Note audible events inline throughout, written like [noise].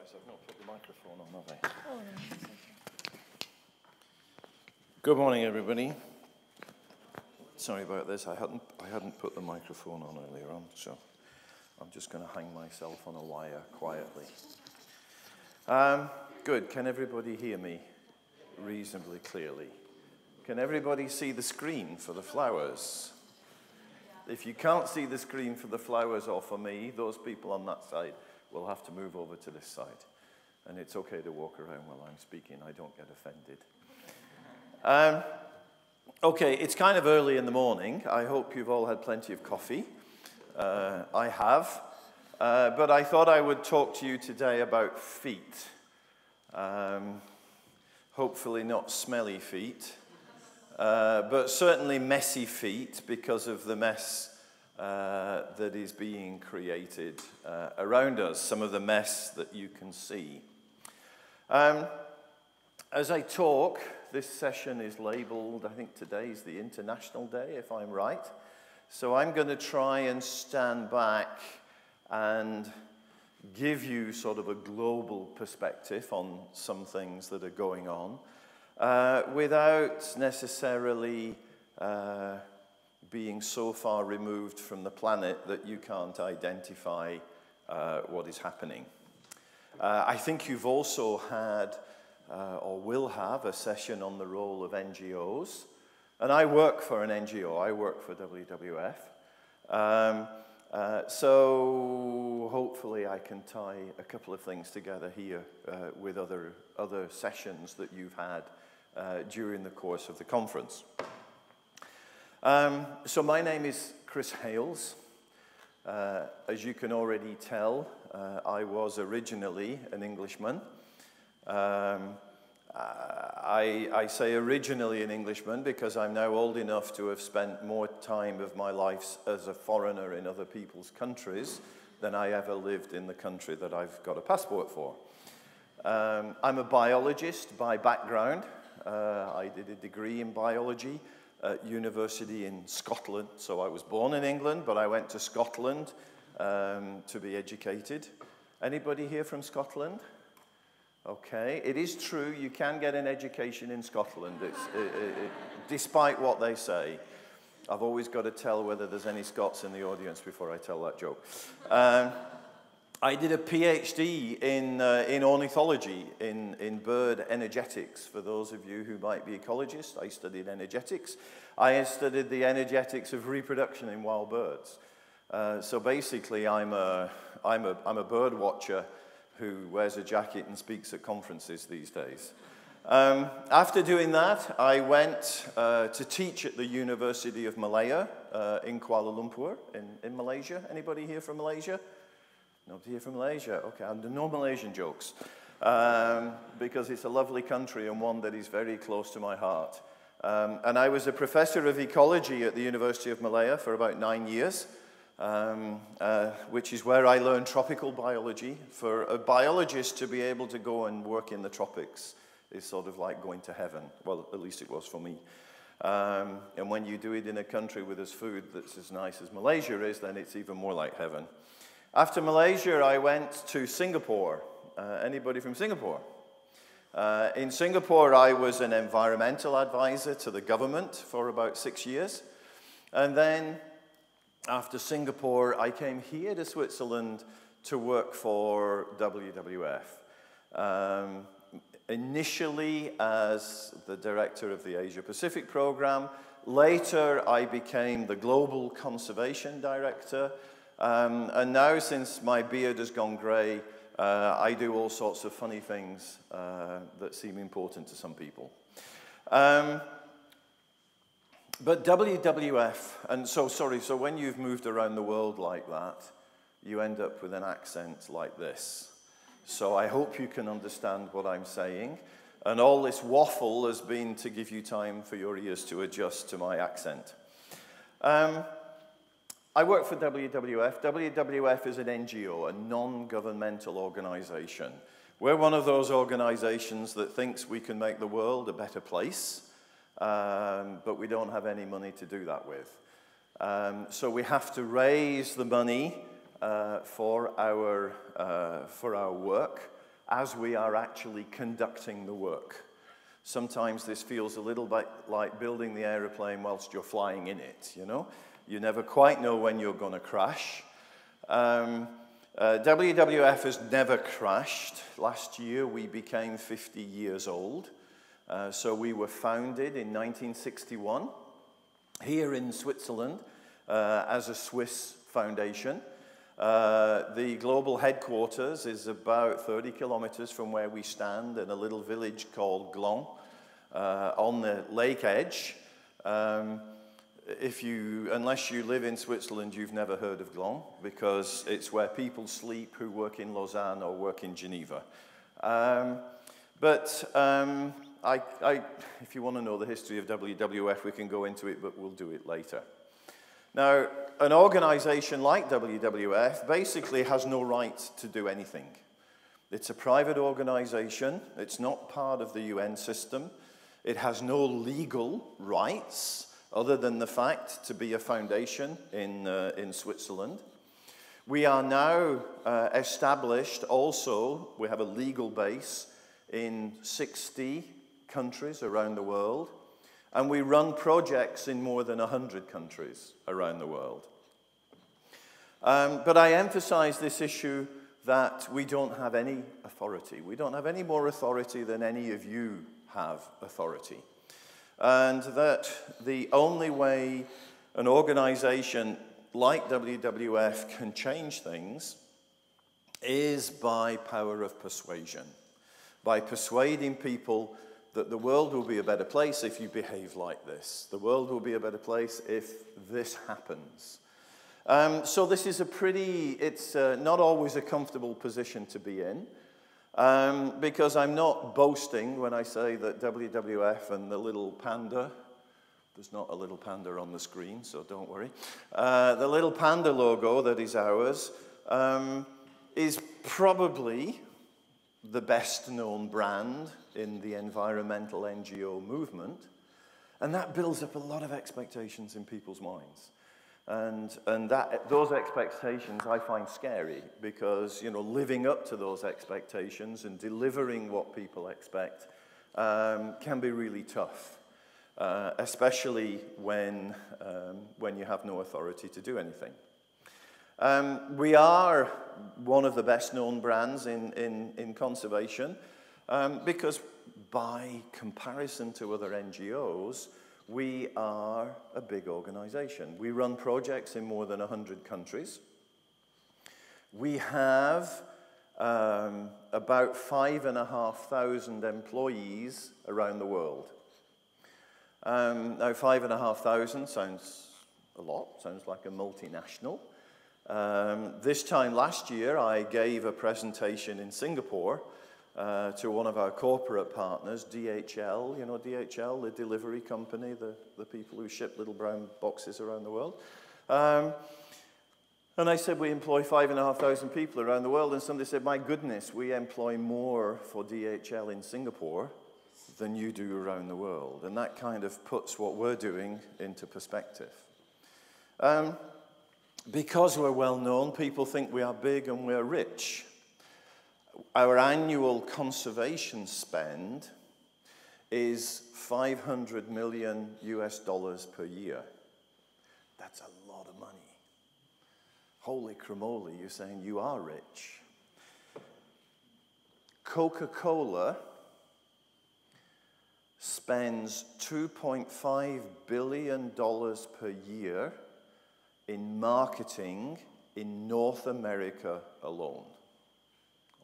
I've not put the microphone on, have I? Oh, no, okay. Good morning, everybody. Sorry about this. I hadn't, I hadn't put the microphone on earlier on, so I'm just going to hang myself on a wire quietly. Um, good. Can everybody hear me reasonably clearly? Can everybody see the screen for the flowers? If you can't see the screen for the flowers or for me, those people on that side will have to move over to this side. And it's okay to walk around while I'm speaking. I don't get offended. Um, okay, it's kind of early in the morning. I hope you've all had plenty of coffee. Uh, I have. Uh, but I thought I would talk to you today about feet. Um, hopefully, not smelly feet, uh, but certainly messy feet because of the mess uh, that is being created uh, around us, some of the mess that you can see. Um, as I talk, this session is labeled, I think today is the International Day, if I'm right. So I'm going to try and stand back and give you sort of a global perspective on some things that are going on uh, without necessarily uh, being so far removed from the planet that you can't identify uh, what is happening. Uh, I think you've also had uh, or will have a session on the role of NGOs. And I work for an NGO, I work for WWF. Um, uh, so hopefully I can tie a couple of things together here uh, with other, other sessions that you've had uh, during the course of the conference. Um, so my name is Chris Hails. Uh, as you can already tell, uh, I was originally an Englishman. Um, I, I, say originally an Englishman because I'm now old enough to have spent more time of my life as a foreigner in other people's countries than I ever lived in the country that I've got a passport for. Um, I'm a biologist by background. Uh, I did a degree in biology university in Scotland. So I was born in England, but I went to Scotland um, to be educated. Anybody here from Scotland? Okay, it is true you can get an education in Scotland, it, it, despite what they say. I've always got to tell whether there's any Scots in the audience before I tell that joke. Um, I did a PhD in, uh, in ornithology, in, in bird energetics. For those of you who might be ecologists, I studied energetics. I studied the energetics of reproduction in wild birds. Uh, so basically, I'm a, I'm, a, I'm a bird watcher who wears a jacket and speaks at conferences these days. Um, after doing that, I went uh, to teach at the University of Malaya uh, in Kuala Lumpur in, in Malaysia. Anybody here from Malaysia? Nobody here from Malaysia? Okay, I'm no Malaysian jokes. Um, because it's a lovely country and one that is very close to my heart. Um, and I was a professor of ecology at the University of Malaya for about nine years, um, uh, which is where I learned tropical biology. For a biologist to be able to go and work in the tropics is sort of like going to heaven. Well, at least it was for me. Um, and when you do it in a country with as food that's as nice as Malaysia is, then it's even more like heaven. After Malaysia, I went to Singapore. Uh, anybody from Singapore? Uh, in Singapore, I was an environmental advisor to the government for about six years. And then after Singapore, I came here to Switzerland to work for WWF. Um, initially as the director of the Asia Pacific program. Later, I became the global conservation director um, and now, since my beard has gone grey, uh, I do all sorts of funny things uh, that seem important to some people. Um, but WWF, and so sorry, so when you've moved around the world like that, you end up with an accent like this. So I hope you can understand what I'm saying. And all this waffle has been to give you time for your ears to adjust to my accent. Um, I work for WWF. WWF is an NGO, a non-governmental organization. We're one of those organizations that thinks we can make the world a better place, um, but we don't have any money to do that with. Um, so we have to raise the money uh, for, our, uh, for our work as we are actually conducting the work. Sometimes this feels a little bit like building the aeroplane whilst you're flying in it, you know? You never quite know when you're going to crash. Um, uh, WWF has never crashed. Last year we became 50 years old. Uh, so we were founded in 1961 here in Switzerland uh, as a Swiss foundation. Uh, the global headquarters is about 30 kilometers from where we stand in a little village called Gland uh, on the lake edge. Um, if you, unless you live in Switzerland, you've never heard of Gland because it's where people sleep who work in Lausanne or work in Geneva. Um, but um, I, I, if you want to know the history of WWF, we can go into it, but we'll do it later. Now, an organization like WWF basically has no right to do anything. It's a private organization, it's not part of the UN system, it has no legal rights other than the fact to be a foundation in, uh, in Switzerland. We are now uh, established also, we have a legal base in 60 countries around the world, and we run projects in more than 100 countries around the world. Um, but I emphasize this issue that we don't have any authority. We don't have any more authority than any of you have authority and that the only way an organization like WWF can change things is by power of persuasion, by persuading people that the world will be a better place if you behave like this. The world will be a better place if this happens. Um, so this is a pretty, it's uh, not always a comfortable position to be in. Um, because I'm not boasting when I say that WWF and the little panda, there's not a little panda on the screen, so don't worry. Uh, the little panda logo that is ours um, is probably the best known brand in the environmental NGO movement. And that builds up a lot of expectations in people's minds. And, and that, those expectations I find scary because, you know, living up to those expectations and delivering what people expect um, can be really tough, uh, especially when, um, when you have no authority to do anything. Um, we are one of the best known brands in, in, in conservation um, because by comparison to other NGOs, we are a big organization. We run projects in more than 100 countries. We have um, about 5,500 employees around the world. Um, now, 5,500 sounds a lot, sounds like a multinational. Um, this time last year, I gave a presentation in Singapore uh, to one of our corporate partners, DHL. You know DHL, the delivery company, the, the people who ship little brown boxes around the world. Um, and I said, we employ five and a half thousand people around the world. And somebody said, my goodness, we employ more for DHL in Singapore than you do around the world. And that kind of puts what we're doing into perspective. Um, because we're well known, people think we are big and we're rich our annual conservation spend is 500 million US dollars per year. That's a lot of money. Holy cramoly, you're saying you are rich. Coca Cola spends $2.5 billion per year in marketing in North America alone.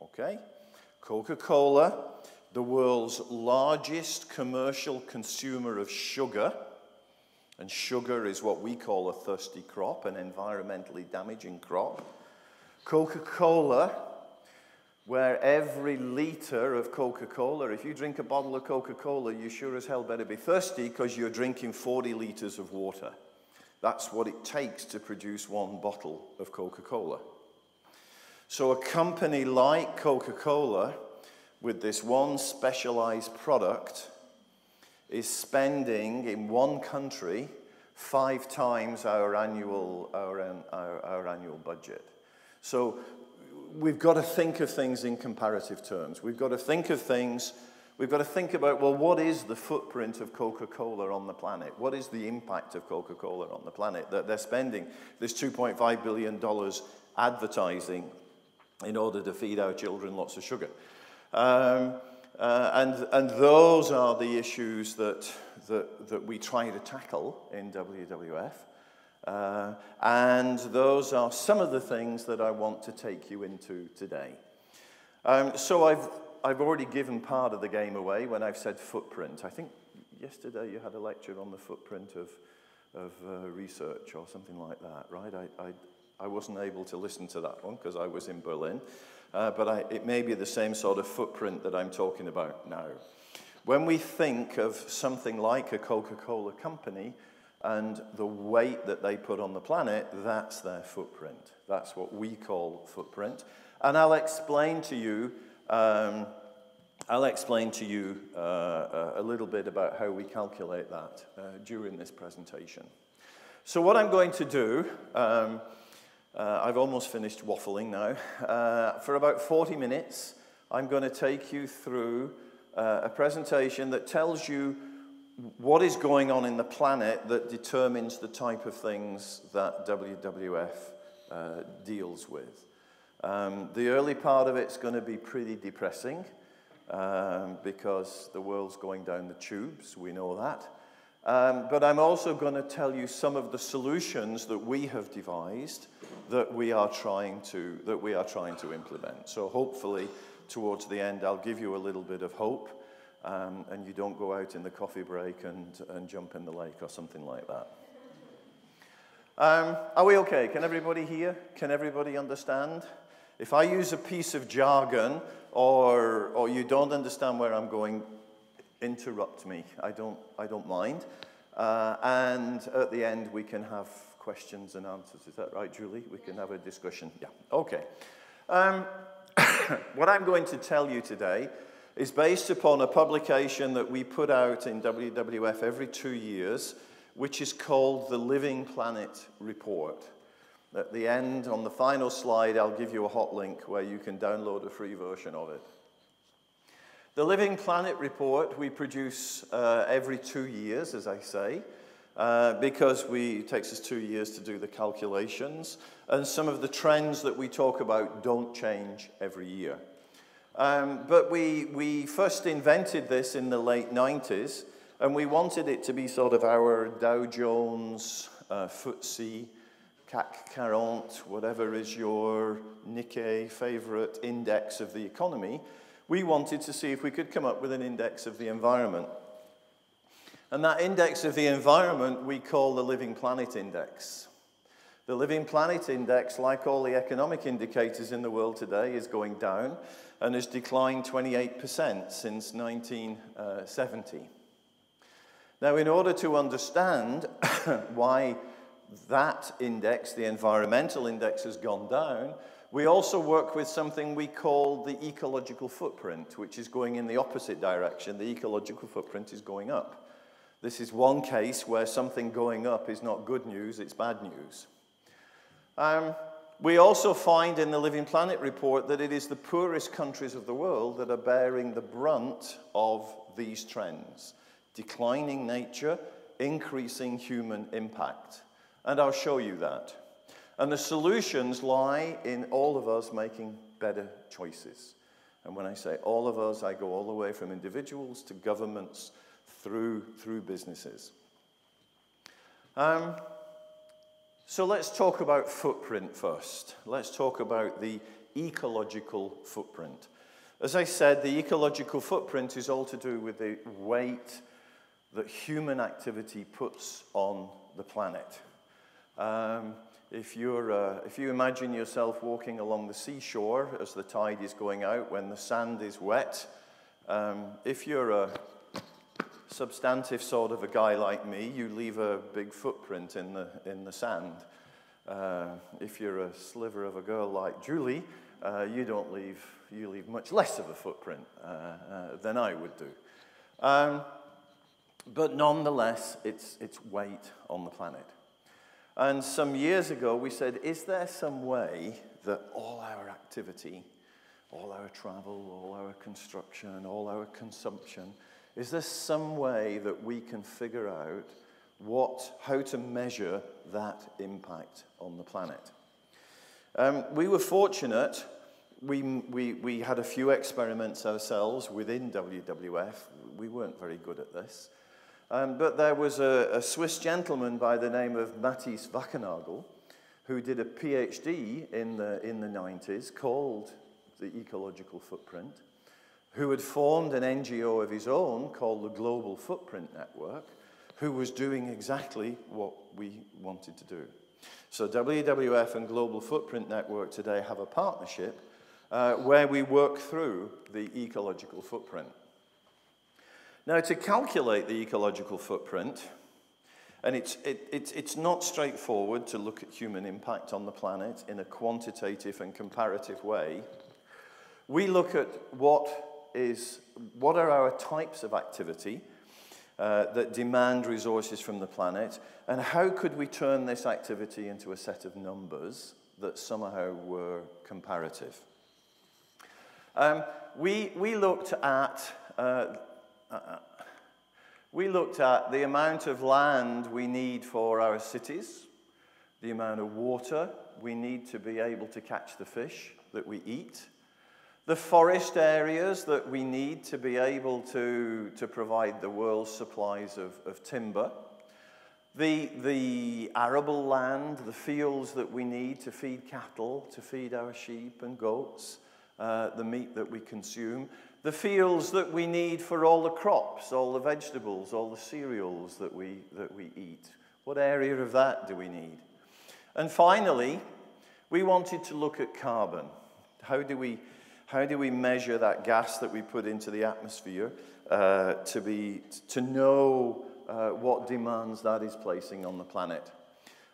Okay? Coca Cola, the world's largest commercial consumer of sugar, and sugar is what we call a thirsty crop, an environmentally damaging crop. Coca Cola, where every liter of Coca Cola, if you drink a bottle of Coca Cola, you sure as hell better be thirsty because you're drinking 40 liters of water. That's what it takes to produce one bottle of Coca Cola. So, a company like Coca Cola, with this one specialized product, is spending in one country five times our annual, our, um, our, our annual budget. So, we've got to think of things in comparative terms. We've got to think of things, we've got to think about, well, what is the footprint of Coca Cola on the planet? What is the impact of Coca Cola on the planet? That they're spending this $2.5 billion advertising in order to feed our children lots of sugar. Um, uh, and, and those are the issues that, that, that we try to tackle in WWF. Uh, and those are some of the things that I want to take you into today. Um, so I've, I've already given part of the game away when I've said footprint. I think yesterday you had a lecture on the footprint of, of uh, research or something like that, right? I, I, I wasn't able to listen to that one because I was in Berlin, uh, but I, it may be the same sort of footprint that I'm talking about now. When we think of something like a Coca-Cola company, and the weight that they put on the planet, that's their footprint. That's what we call footprint. And I'll explain to you, um, I'll explain to you uh, a little bit about how we calculate that uh, during this presentation. So what I'm going to do, um, uh, I've almost finished waffling now. Uh, for about 40 minutes, I'm going to take you through uh, a presentation that tells you what is going on in the planet that determines the type of things that WWF uh, deals with. Um, the early part of it's going to be pretty depressing um, because the world's going down the tubes, we know that. Um, but I'm also going to tell you some of the solutions that we have devised that we are trying to, that we are trying to implement. So hopefully towards the end I'll give you a little bit of hope um, and you don't go out in the coffee break and, and jump in the lake or something like that. Um, are we okay? Can everybody hear? Can everybody understand? If I use a piece of jargon or, or you don't understand where I'm going, interrupt me. I don't, I don't mind. Uh, and at the end, we can have questions and answers. Is that right, Julie? We can have a discussion. Yeah, okay. Um, [coughs] what I'm going to tell you today is based upon a publication that we put out in WWF every two years, which is called the Living Planet Report. At the end, on the final slide, I'll give you a hot link where you can download a free version of it. The Living Planet Report we produce uh, every two years, as I say, uh, because we, it takes us two years to do the calculations, and some of the trends that we talk about don't change every year. Um, but we, we first invented this in the late 90s, and we wanted it to be sort of our Dow Jones, uh, FTSE, CAC 40, whatever is your Nikkei favorite index of the economy. We wanted to see if we could come up with an index of the environment. And that index of the environment we call the Living Planet Index. The Living Planet Index, like all the economic indicators in the world today, is going down and has declined 28% since 1970. Uh, now, in order to understand [coughs] why that index, the environmental index, has gone down, we also work with something we call the ecological footprint, which is going in the opposite direction. The ecological footprint is going up. This is one case where something going up is not good news, it's bad news. Um, we also find in the Living Planet report that it is the poorest countries of the world that are bearing the brunt of these trends declining nature, increasing human impact. And I'll show you that. And the solutions lie in all of us making better choices. And when I say all of us, I go all the way from individuals to governments through, through businesses. Um, so let's talk about footprint first. Let's talk about the ecological footprint. As I said, the ecological footprint is all to do with the weight that human activity puts on the planet. Um, if, you're, uh, if you imagine yourself walking along the seashore as the tide is going out when the sand is wet, um, if you're a substantive sort of a guy like me, you leave a big footprint in the, in the sand. Uh, if you're a sliver of a girl like Julie, uh, you don't leave, you leave much less of a footprint uh, uh than I would do. Um, but nonetheless, it's, it's weight on the planet. And some years ago, we said, is there some way that all our activity, all our travel, all our construction, all our consumption, is there some way that we can figure out what, how to measure that impact on the planet? Um, we were fortunate. We, we, we had a few experiments ourselves within WWF. We weren't very good at this. Um, but there was a, a, Swiss gentleman by the name of Mathis Wackernagel who did a PhD in the, in the 90s called The Ecological Footprint, who had formed an NGO of his own called the Global Footprint Network, who was doing exactly what we wanted to do. So WWF and Global Footprint Network today have a partnership uh, where we work through the ecological footprint. Now, to calculate the ecological footprint, and it's, it, it, it's not straightforward to look at human impact on the planet in a quantitative and comparative way. We look at what, is, what are our types of activity uh, that demand resources from the planet, and how could we turn this activity into a set of numbers that somehow were comparative. Um, we, we looked at uh, uh, we looked at the amount of land we need for our cities, the amount of water we need to be able to catch the fish that we eat, the forest areas that we need to be able to, to provide the world's supplies of, of timber, the, the arable land, the fields that we need to feed cattle, to feed our sheep and goats, uh, the meat that we consume, the fields that we need for all the crops, all the vegetables, all the cereals that we, that we eat. What area of that do we need? And finally, we wanted to look at carbon. How do we, how do we measure that gas that we put into the atmosphere uh, to, be, to know uh, what demands that is placing on the planet?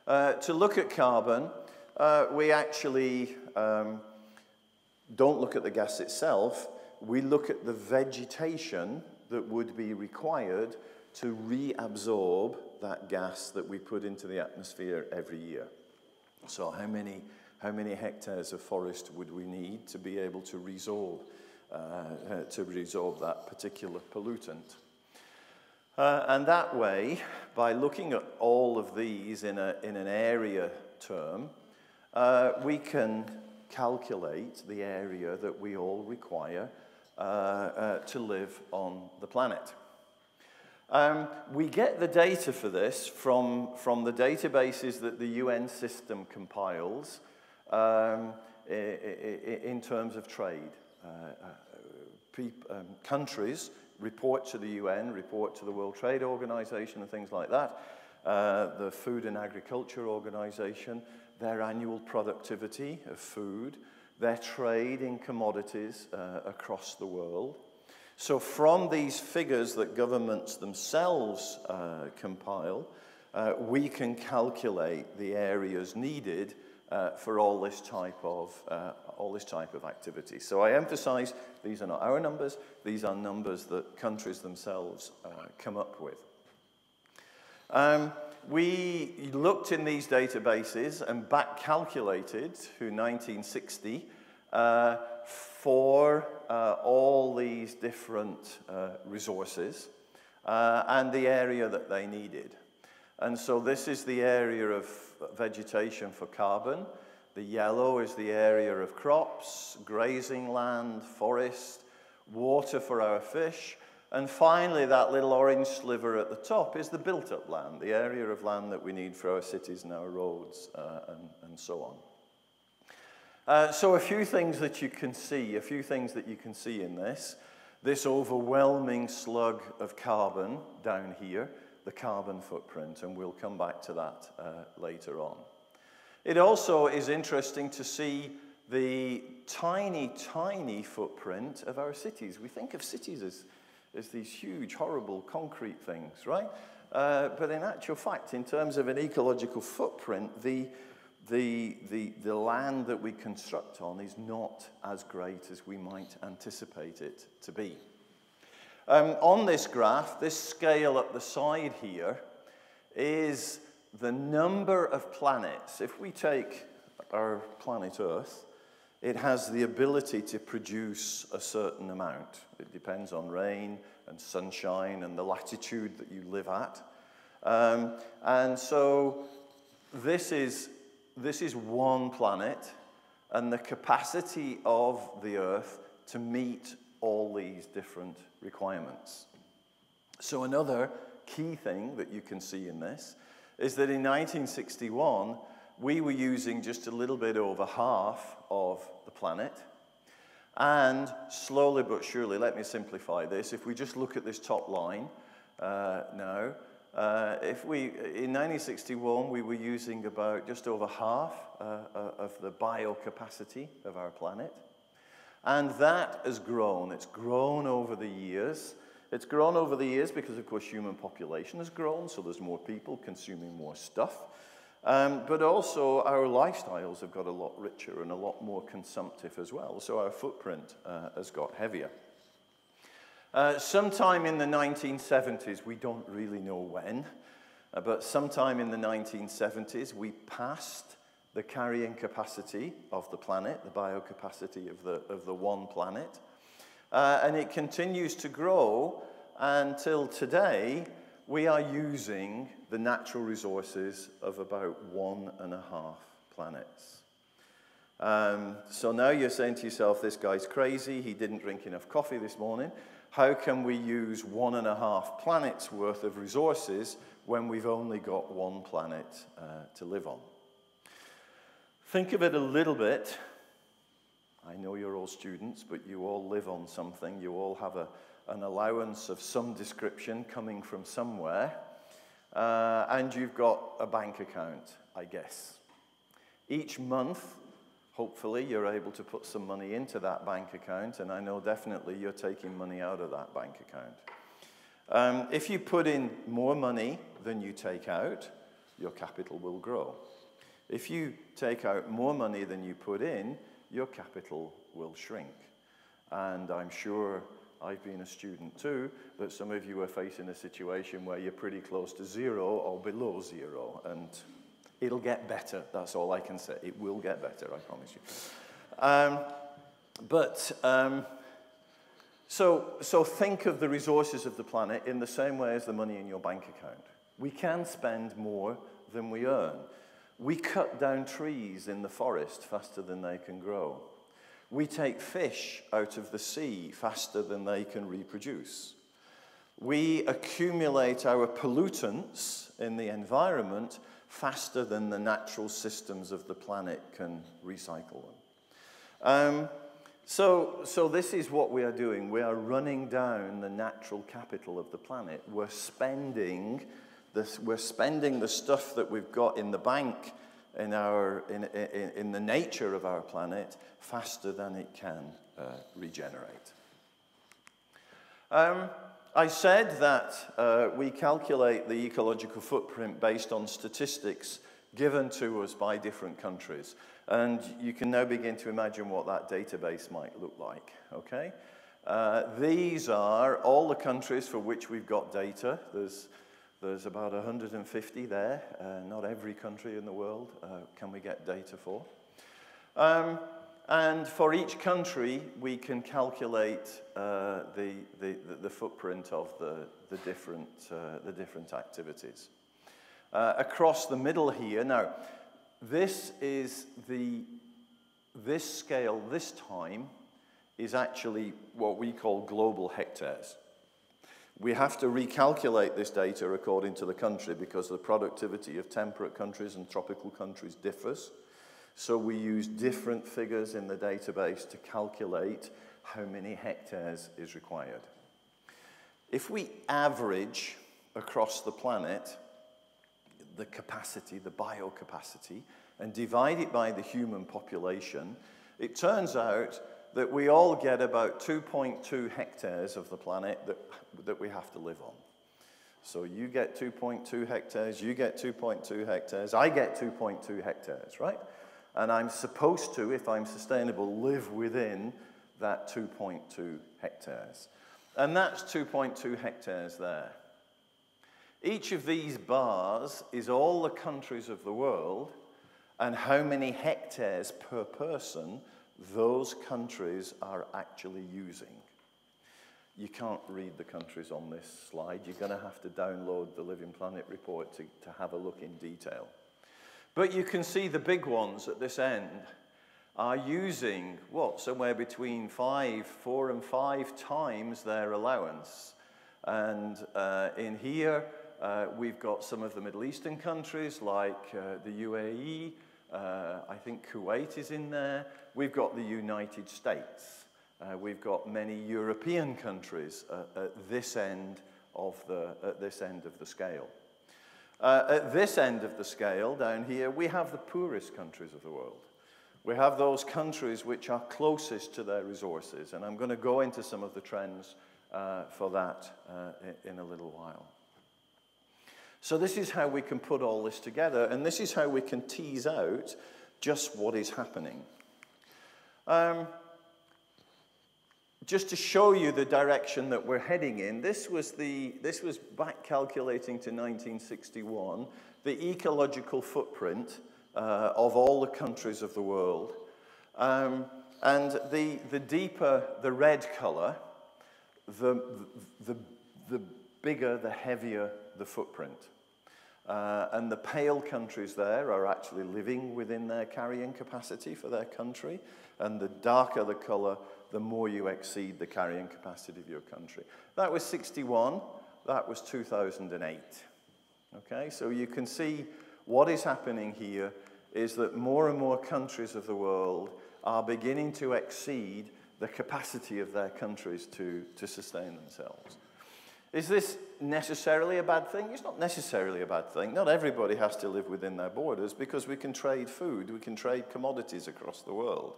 Uh, to look at carbon, uh, we actually um, don't look at the gas itself, we look at the vegetation that would be required to reabsorb that gas that we put into the atmosphere every year. So how many, how many hectares of forest would we need to be able to resorb, uh, to resorb that particular pollutant? Uh, and that way, by looking at all of these in, a, in an area term, uh, we can calculate the area that we all require to live on the planet. Um, we get the data for this from, from the databases that the UN system compiles um, in terms of trade. Uh, uh, um, countries report to the UN, report to the World Trade Organization and things like that, uh, the Food and Agriculture Organization, their annual productivity of food, their trade in commodities uh, across the world. So, from these figures that governments themselves uh, compile, uh, we can calculate the areas needed uh, for all this type of uh, all this type of activity. So, I emphasize these are not our numbers; these are numbers that countries themselves uh, come up with. Um, we looked in these databases and back calculated through 1960 uh, for uh, all these different uh, resources uh, and the area that they needed. And so this is the area of vegetation for carbon. The yellow is the area of crops, grazing land, forest, water for our fish, and finally, that little orange sliver at the top is the built up land, the area of land that we need for our cities and our roads uh, and, and so on. Uh, so, a few things that you can see, a few things that you can see in this. This overwhelming slug of carbon down here, the carbon footprint, and we'll come back to that uh, later on. It also is interesting to see the tiny, tiny footprint of our cities. We think of cities as as these huge, horrible concrete things, right? Uh, but in actual fact, in terms of an ecological footprint, the, the, the, the land that we construct on is not as great as we might anticipate it to be. Um, on this graph, this scale at the side here is the number of planets, if we take our planet Earth, it has the ability to produce a certain amount. It depends on rain and sunshine and the latitude that you live at. Um, and so this is, this is one planet, and the capacity of the Earth to meet all these different requirements. So, another key thing that you can see in this is that in 1961, we were using just a little bit over half of the planet. And slowly but surely, let me simplify this. If we just look at this top line uh, now, uh, if we, in 1961, we were using about just over half uh, uh, of the biocapacity of our planet. And that has grown. It's grown over the years. It's grown over the years because, of course, human population has grown, so there's more people consuming more stuff. Um, but also, our lifestyles have got a lot richer and a lot more consumptive as well, so our footprint uh, has got heavier. Uh, sometime in the 1970s, we don't really know when, uh, but sometime in the 1970s, we passed the carrying capacity of the planet, the biocapacity of the, of the one planet. Uh, and it continues to grow until today, we are using the natural resources of about one and a half planets. Um, so now you're saying to yourself, this guy's crazy, he didn't drink enough coffee this morning. How can we use one and a half planets worth of resources when we've only got one planet uh, to live on? Think of it a little bit. I know you're all students, but you all live on something. You all have a, an allowance of some description coming from somewhere. Uh, and you've got a bank account, I guess. Each month, hopefully, you're able to put some money into that bank account, and I know definitely you're taking money out of that bank account. Um, if you put in more money than you take out, your capital will grow. If you take out more money than you put in, your capital will shrink. And I'm sure I've been a student too, but some of you are facing a situation where you're pretty close to zero or below zero, and it'll get better. That's all I can say. It will get better, I promise you. Um, but um, so, so think of the resources of the planet in the same way as the money in your bank account. We can spend more than we earn. We cut down trees in the forest faster than they can grow. We take fish out of the sea faster than they can reproduce. We accumulate our pollutants in the environment faster than the natural systems of the planet can recycle them. Um, so, so this is what we are doing. We are running down the natural capital of the planet. We're spending, this, we're spending the stuff that we've got in the bank in, our, in, in, in the nature of our planet faster than it can uh, regenerate. Um, I said that uh, we calculate the ecological footprint based on statistics given to us by different countries. And you can now begin to imagine what that database might look like, okay? Uh, these are all the countries for which we've got data. There's there's about 150 there. Uh, not every country in the world uh, can we get data for. Um, and for each country, we can calculate uh, the, the, the, footprint of the, the, different, uh, the different activities. Uh, across the middle here, now, this is the, this scale this time is actually what we call global hectares. We have to recalculate this data according to the country because the productivity of temperate countries and tropical countries differs. So we use different figures in the database to calculate how many hectares is required. If we average across the planet the capacity, the biocapacity, and divide it by the human population, it turns out that we all get about 2.2 hectares of the planet that, that we have to live on. So you get 2.2 hectares, you get 2.2 hectares, I get 2.2 hectares, right? And I'm supposed to, if I'm sustainable, live within that 2.2 hectares. And that's 2.2 hectares there. Each of these bars is all the countries of the world and how many hectares per person those countries are actually using. You can't read the countries on this slide. You're going to have to download the Living Planet report to, to have a look in detail. But you can see the big ones at this end are using, what, somewhere between five, four and five times their allowance. And uh, in here, uh, we've got some of the Middle Eastern countries like uh, the UAE, uh, I think Kuwait is in there. We've got the United States. Uh, we've got many European countries at this end of the, at this end of the scale. Uh, at this end of the scale, down here, we have the poorest countries of the world. We have those countries which are closest to their resources, and I'm going to go into some of the trends uh, for that uh, in a little while. So, this is how we can put all this together, and this is how we can tease out just what is happening. Um, just to show you the direction that we're heading in, this was, the, this was back calculating to 1961, the ecological footprint uh, of all the countries of the world. Um, and the, the deeper the red color, the, the, the bigger, the heavier the footprint. Uh, and the pale countries there are actually living within their carrying capacity for their country. And the darker the color, the more you exceed the carrying capacity of your country. That was 61. That was 2008. Okay, so you can see what is happening here is that more and more countries of the world are beginning to exceed the capacity of their countries to, to sustain themselves. Is this necessarily a bad thing? It's not necessarily a bad thing. Not everybody has to live within their borders because we can trade food, we can trade commodities across the world.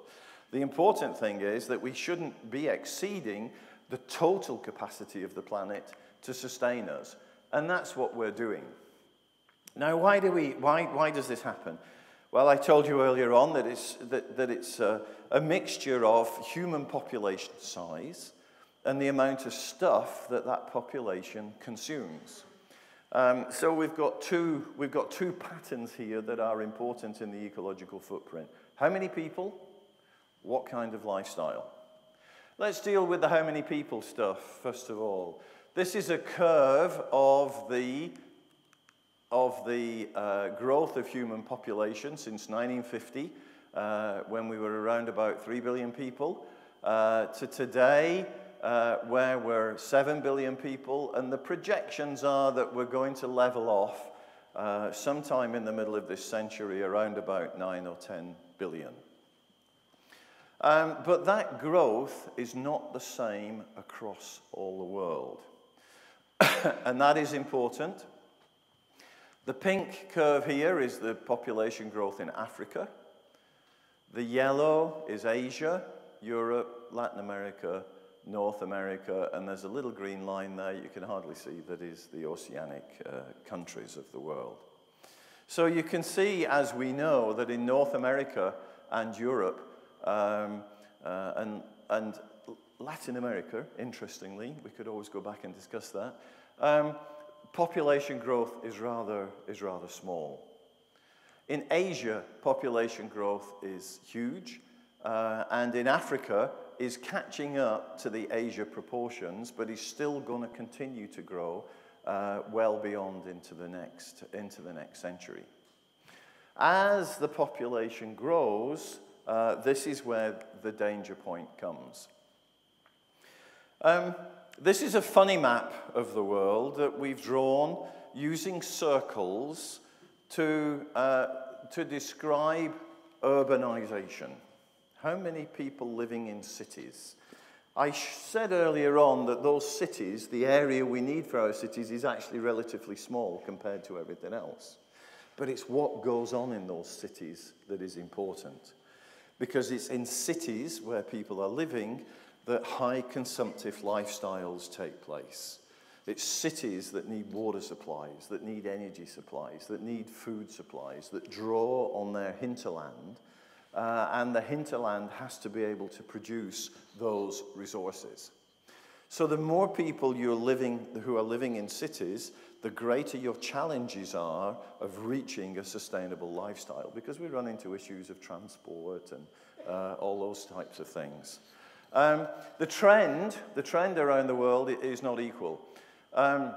The important thing is that we shouldn't be exceeding the total capacity of the planet to sustain us. And that's what we're doing. Now, why, do we, why, why does this happen? Well, I told you earlier on that it's, that, that it's a, a mixture of human population size and the amount of stuff that that population consumes. Um, so we've got, two, we've got two patterns here that are important in the ecological footprint. How many people? What kind of lifestyle? Let's deal with the how many people stuff, first of all. This is a curve of the, of the uh, growth of human population since 1950, uh, when we were around about 3 billion people, uh, to today, uh, where we're 7 billion people, and the projections are that we're going to level off uh, sometime in the middle of this century around about 9 or 10 billion. Um, but that growth is not the same across all the world. [coughs] and that is important. The pink curve here is the population growth in Africa. The yellow is Asia, Europe, Latin America, North America, and there's a little green line there you can hardly see that is the oceanic uh, countries of the world. So you can see, as we know, that in North America and Europe um, uh, and, and Latin America, interestingly, we could always go back and discuss that, um, population growth is rather, is rather small. In Asia, population growth is huge, uh, and in Africa, is catching up to the Asia proportions, but is still going to continue to grow uh, well beyond into the, next, into the next century. As the population grows, uh, this is where the danger point comes. Um, this is a funny map of the world that we've drawn using circles to, uh, to describe urbanization. How many people living in cities? I said earlier on that those cities, the area we need for our cities, is actually relatively small compared to everything else. But it's what goes on in those cities that is important. Because it's in cities where people are living that high consumptive lifestyles take place. It's cities that need water supplies, that need energy supplies, that need food supplies, that draw on their hinterland uh, and the hinterland has to be able to produce those resources. So the more people you're living, who are living in cities, the greater your challenges are of reaching a sustainable lifestyle because we run into issues of transport and uh, all those types of things. Um, the trend, the trend around the world is not equal. Um,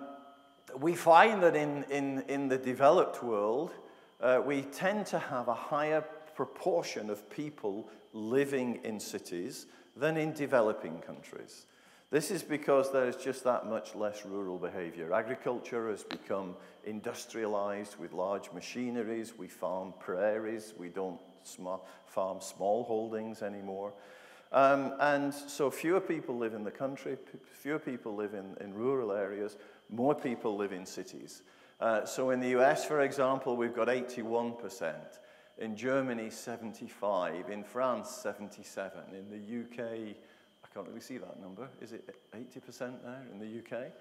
we find that in, in, in the developed world, uh, we tend to have a higher proportion of people living in cities than in developing countries. This is because there is just that much less rural behavior. Agriculture has become industrialized with large machineries. We farm prairies. We don't sm farm small holdings anymore. Um, and so fewer people live in the country, fewer people live in, in rural areas, more people live in cities. Uh, so in the US, for example, we've got 81%. In Germany, 75. In France, 77. In the UK, I can't really see that number. Is it 80% there in the UK?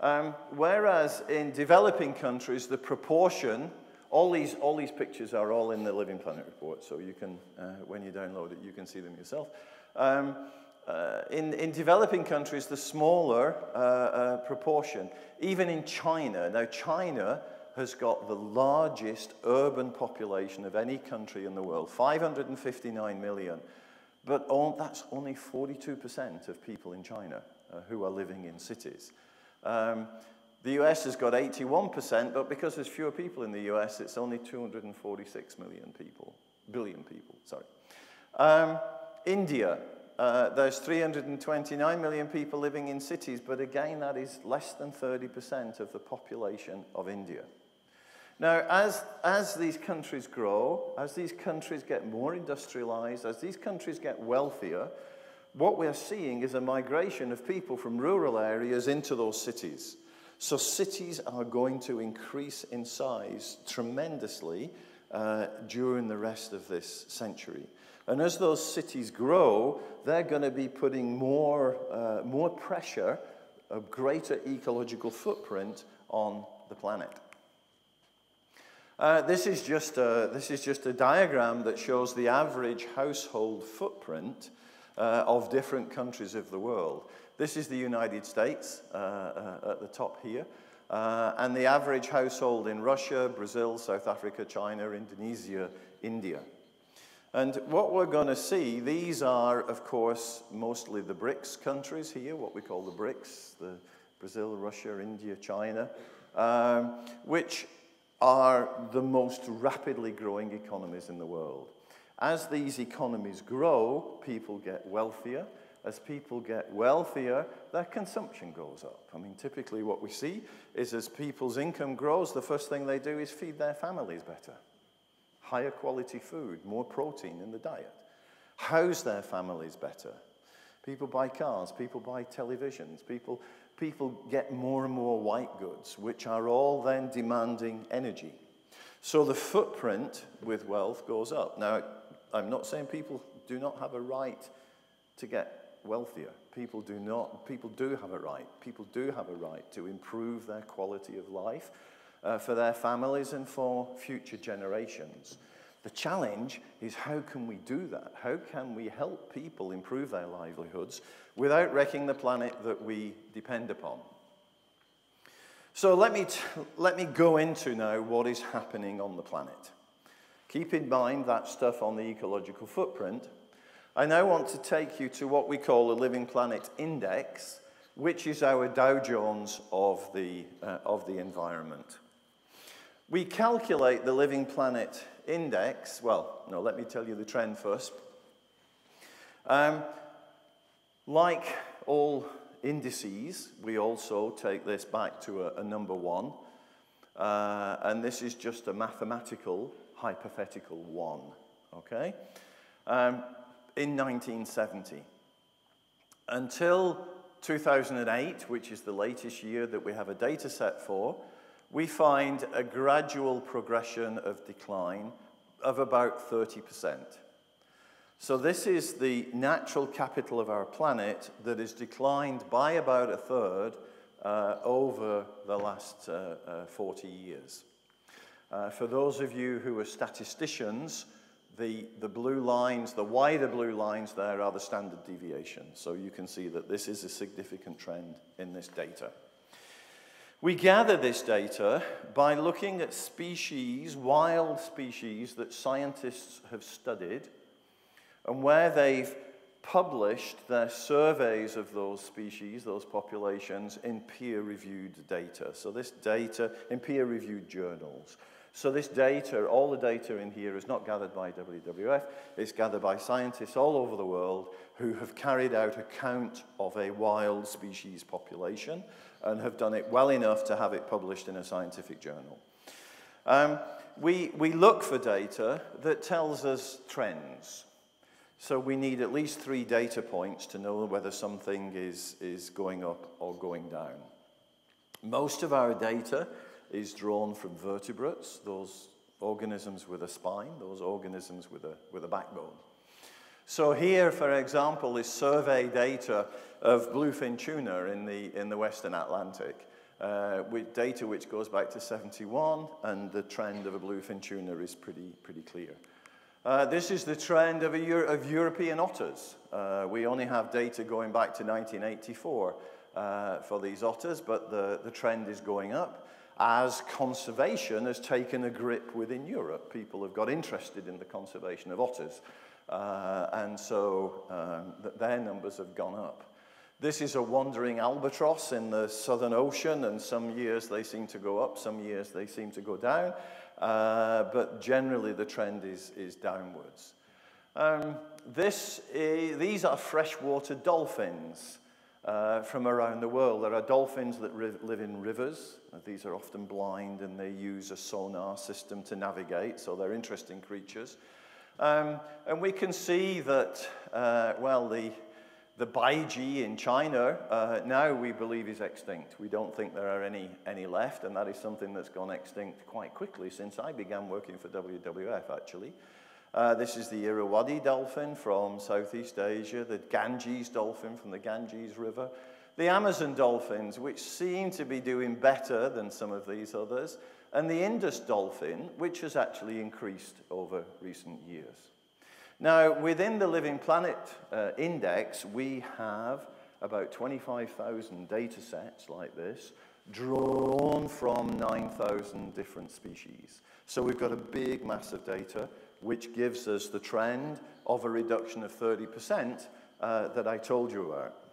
Um, whereas in developing countries, the proportion, all these, all these pictures are all in the Living Planet report, so you can, uh, when you download it, you can see them yourself. Um, uh, in, in developing countries, the smaller uh, uh proportion, even in China. Now, China has got the largest urban population of any country in the world, 559 million. But all, that's only 42% of people in China uh, who are living in cities. Um, the US has got 81%, but because there's fewer people in the US, it's only 246 million people, billion people, sorry. Um, India, uh, there's 329 million people living in cities, but again, that is less than 30% of the population of India. Now, as, as these countries grow, as these countries get more industrialized, as these countries get wealthier, what we're seeing is a migration of people from rural areas into those cities. So cities are going to increase in size tremendously uh, during the rest of this century. And as those cities grow, they're going to be putting more, uh, more pressure, a greater ecological footprint on the planet. Uh, this, is just a, this is just a diagram that shows the average household footprint uh, of different countries of the world. This is the United States uh, uh at the top here. Uh, and the average household in Russia, Brazil, South Africa, China, Indonesia, India. And what we're going to see, these are, of course, mostly the BRICS countries here, what we call the BRICS, the Brazil, Russia, India, China, um, which are the most rapidly growing economies in the world. As these economies grow, people get wealthier. As people get wealthier, their consumption goes up. I mean, typically what we see is as people's income grows, the first thing they do is feed their families better. Higher quality food, more protein in the diet. House their families better. People buy cars, people buy televisions, people people get more and more white goods, which are all then demanding energy. So the footprint with wealth goes up. Now, I'm not saying people do not have a right to get wealthier. People do not, people do have a right. People do have a right to improve their quality of life uh, for their families and for future generations. The challenge is how can we do that? How can we help people improve their livelihoods without wrecking the planet that we depend upon? So let me, let me go into now what is happening on the planet. Keep in mind that stuff on the ecological footprint. I now want to take you to what we call the Living Planet Index, which is our Dow Jones of the, uh, of the environment. We calculate the Living Planet index, well, no, let me tell you the trend first. Um, like all indices, we also take this back to a, a number one. Uh, and this is just a mathematical, hypothetical one, okay? Um, in 1970. Until 2008, which is the latest year that we have a data set for, we find a gradual progression of decline of about 30%. So this is the natural capital of our planet that has declined by about a third uh, over the last uh, uh, 40 years. Uh, for those of you who are statisticians, The, the blue lines, the wider blue lines there are the standard deviation. So you can see that this is a significant trend in this data. We gather this data by looking at species, wild species that scientists have studied, and where they've published their surveys of those species, those populations, in peer-reviewed data. So this data in peer-reviewed journals. So this data, all the data in here is not gathered by WWF, it's gathered by scientists all over the world who have carried out a count of a wild species population and have done it well enough to have it published in a scientific journal. Um, we, we look for data that tells us trends. So we need at least three data points to know whether something is, is going up or going down. Most of our data is drawn from vertebrates, those organisms with a spine, those organisms with a, with a backbone. So here, for example, is survey data of bluefin tuna in the, in the Western Atlantic, uh, with data which goes back to 71, and the trend of a bluefin tuna is pretty, pretty clear. Uh, this is the trend of, Euro of European otters. Uh, we only have data going back to 1984 uh, for these otters, but the, the trend is going up as conservation has taken a grip within Europe. People have got interested in the conservation of otters, uh, and so um, th their numbers have gone up. This is a wandering albatross in the Southern Ocean, and some years they seem to go up, some years they seem to go down. Uh, but generally the trend is, is downwards. Um, this is, these are freshwater dolphins uh, from around the world. There are dolphins that live in rivers. These are often blind and they use a sonar system to navigate, so they're interesting creatures. Um, and we can see that, uh, well, the, the baiji in China uh, now we believe is extinct. We don't think there are any, any left, and that is something that's gone extinct quite quickly since I began working for WWF, actually. Uh, this is the Irrawaddy dolphin from Southeast Asia, the Ganges dolphin from the Ganges River, the Amazon dolphins, which seem to be doing better than some of these others, and the Indus dolphin, which has actually increased over recent years. Now, within the Living Planet uh, Index, we have about 25,000 data sets like this, drawn from 9,000 different species. So we've got a big mass of data, which gives us the trend of a reduction of 30% uh, that I told you about.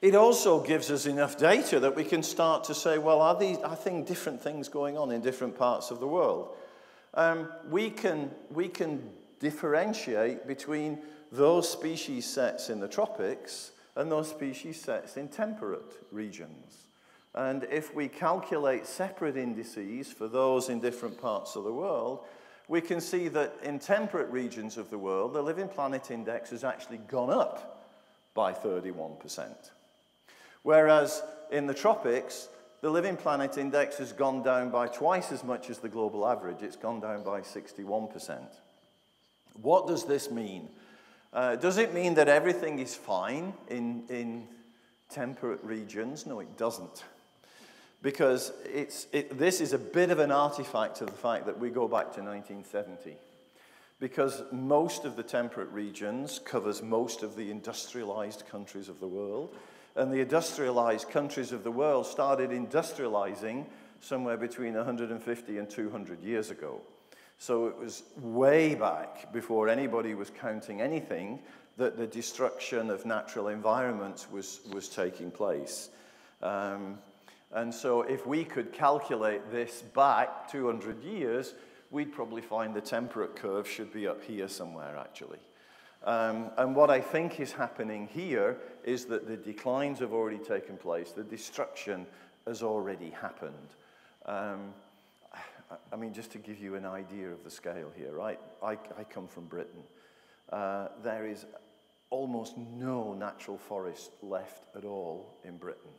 It also gives us enough data that we can start to say, well, are, these, are things, different things going on in different parts of the world? Um, we, can, we can differentiate between those species sets in the tropics and those species sets in temperate regions. And if we calculate separate indices for those in different parts of the world, we can see that in temperate regions of the world, the Living Planet Index has actually gone up by 31%. Whereas in the tropics, the Living Planet Index has gone down by twice as much as the global average. It's gone down by 61%. What does this mean? Uh, does it mean that everything is fine in, in temperate regions? No, it doesn't. Because it's, it, this is a bit of an artifact of the fact that we go back to 1970. Because most of the temperate regions covers most of the industrialized countries of the world. And the industrialized countries of the world started industrializing somewhere between 150 and 200 years ago. So it was way back before anybody was counting anything that the destruction of natural environments was, was taking place. Um, and so if we could calculate this back 200 years, we'd probably find the temperate curve should be up here somewhere, actually. Um, and what I think is happening here is that the declines have already taken place. The destruction has already happened. Um, I mean, just to give you an idea of the scale here, right? I, I come from Britain. Uh, there is almost no natural forest left at all in Britain.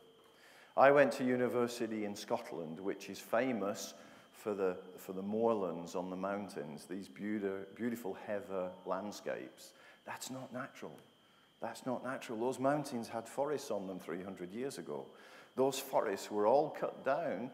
I went to university in Scotland, which is famous for the, for the moorlands on the mountains, these beautiful, heather landscapes. That's not natural. That's not natural. Those mountains had forests on them 300 years ago. Those forests were all cut down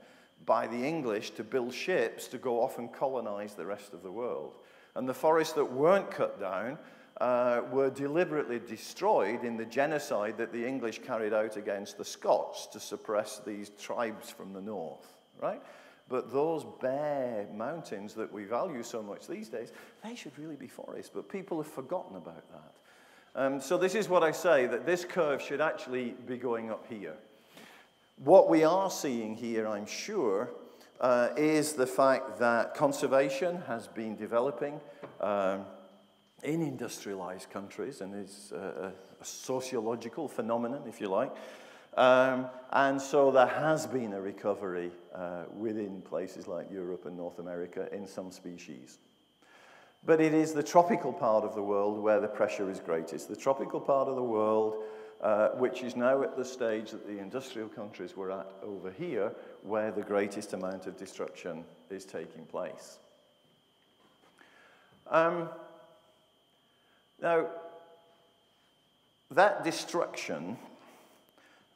by the English to build ships to go off and colonize the rest of the world. And the forests that weren't cut down uh, were deliberately destroyed in the genocide that the English carried out against the Scots to suppress these tribes from the north, right? But those bare mountains that we value so much these days, they should really be forests, but people have forgotten about that. Um, so this is what I say, that this curve should actually be going up here. What we are seeing here, I'm sure, uh, is the fact that conservation has been developing um, in industrialized countries and is a, a, sociological phenomenon, if you like. Um, and so there has been a recovery uh, within places like Europe and North America in some species. But it is the tropical part of the world where the pressure is greatest. The tropical part of the world, uh, which is now at the stage that the industrial countries were at over here, where the greatest amount of destruction is taking place. Um, now, that destruction,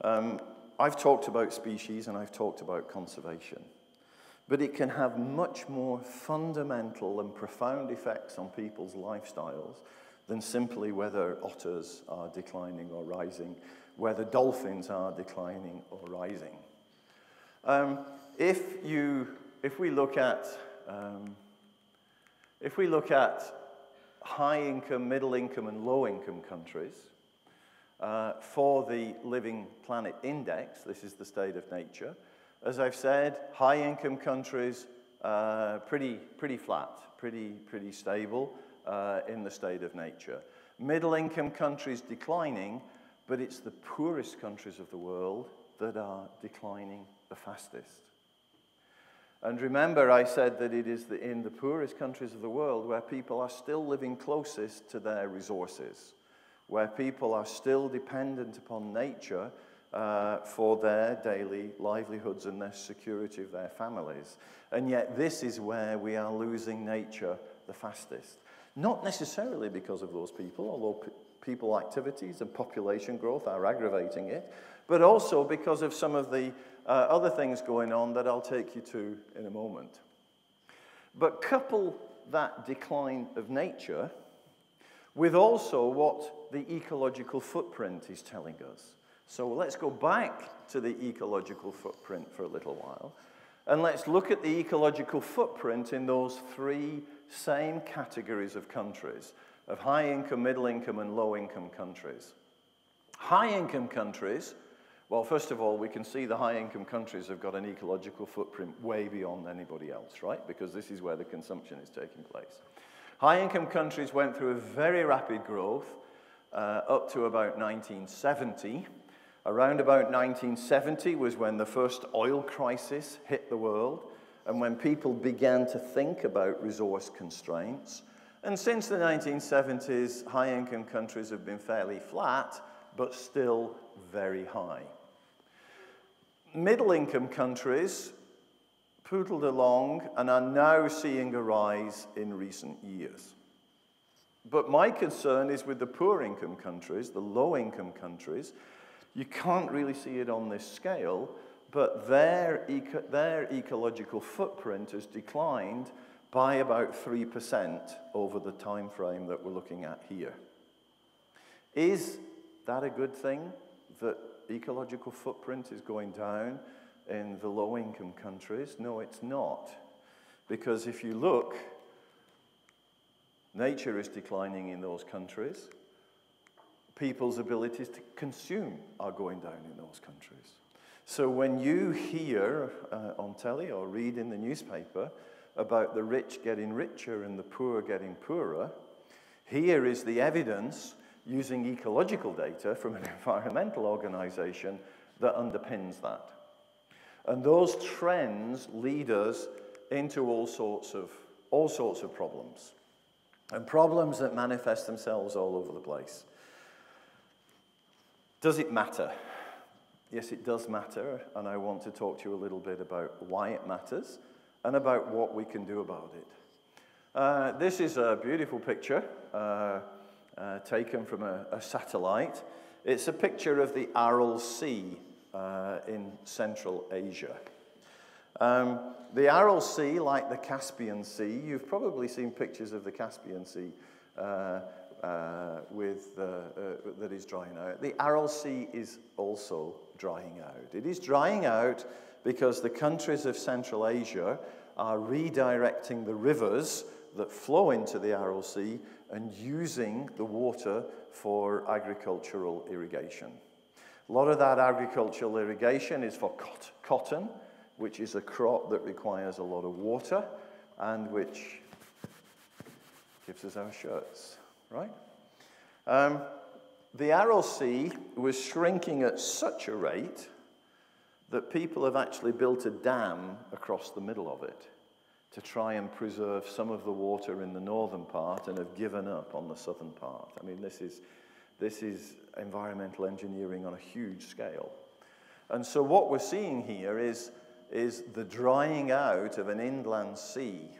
um, I've talked about species and I've talked about conservation, but it can have much more fundamental and profound effects on people's lifestyles than simply whether otters are declining or rising, whether dolphins are declining or rising. Um, if, you, if we look at, um, if we look at high income, middle income, and low income countries, uh, for the Living Planet Index, this is the state of nature. As I've said, high income countries, uh, pretty, pretty flat, pretty, pretty stable uh, in the state of nature. Middle income countries declining, but it's the poorest countries of the world that are declining the fastest. And remember, I said that it is the, in the poorest countries of the world where people are still living closest to their resources, where people are still dependent upon nature uh, for their daily livelihoods and their security of their families. And yet, this is where we are losing nature the fastest. Not necessarily because of those people, although people activities and population growth are aggravating it, but also because of some of the uh, other things going on that I'll take you to in a moment. But couple that decline of nature with also what the ecological footprint is telling us. So let's go back to the ecological footprint for a little while. And let's look at the ecological footprint in those three same categories of countries, of high income, middle income, and low income countries. High income countries well, first of all, we can see the high income countries have got an ecological footprint way beyond anybody else, right? Because this is where the consumption is taking place. High income countries went through a very rapid growth uh, up to about 1970. Around about 1970 was when the first oil crisis hit the world and when people began to think about resource constraints. And since the 1970s, high income countries have been fairly flat, but still very high middle income countries poodled along and are now seeing a rise in recent years. But my concern is with the poor income countries, the low income countries. You can't really see it on this scale, but their, eco their ecological footprint has declined by about 3% over the time frame that we're looking at here. Is that a good thing that ecological footprint is going down in the low income countries. No, it's not. Because if you look, nature is declining in those countries. People's abilities to consume are going down in those countries. So when you hear uh, on telly or read in the newspaper about the rich getting richer and the poor getting poorer, here is the evidence using ecological data from an [laughs] environmental organization that underpins that. And those trends lead us into all sorts of, all sorts of problems. And problems that manifest themselves all over the place. Does it matter? Yes, it does matter, and I want to talk to you a little bit about why it matters and about what we can do about it. Uh, this is a beautiful picture. Uh, uh, taken from a, a, satellite. It's a picture of the Aral Sea uh, in Central Asia. Um, the Aral Sea, like the Caspian Sea, you've probably seen pictures of the Caspian Sea uh, uh, with, uh, that is drying out. The Aral Sea is also drying out. It is drying out because the countries of Central Asia are redirecting the rivers that flow into the Aral Sea and using the water for agricultural irrigation. A lot of that agricultural irrigation is for cotton, which is a crop that requires a lot of water and which gives us our shirts, right? Um, the Aral Sea was shrinking at such a rate that people have actually built a dam across the middle of it to try and preserve some of the water in the northern part and have given up on the southern part. I mean, this is, this is environmental engineering on a huge scale. And so what we're seeing here is, is the drying out of an inland sea.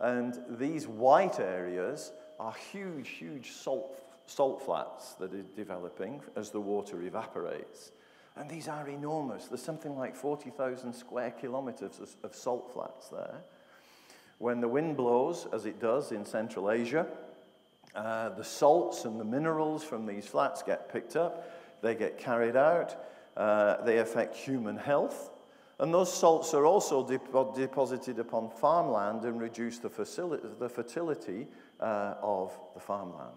And these white areas are huge, huge salt, salt flats that are developing as the water evaporates. And these are enormous. There's something like 40,000 square kilometers of, of salt flats there. When the wind blows, as it does in Central Asia, uh, the salts and the minerals from these flats get picked up, they get carried out, uh, they affect human health, and those salts are also deposited upon farmland and reduce the, the fertility uh, of the farmland.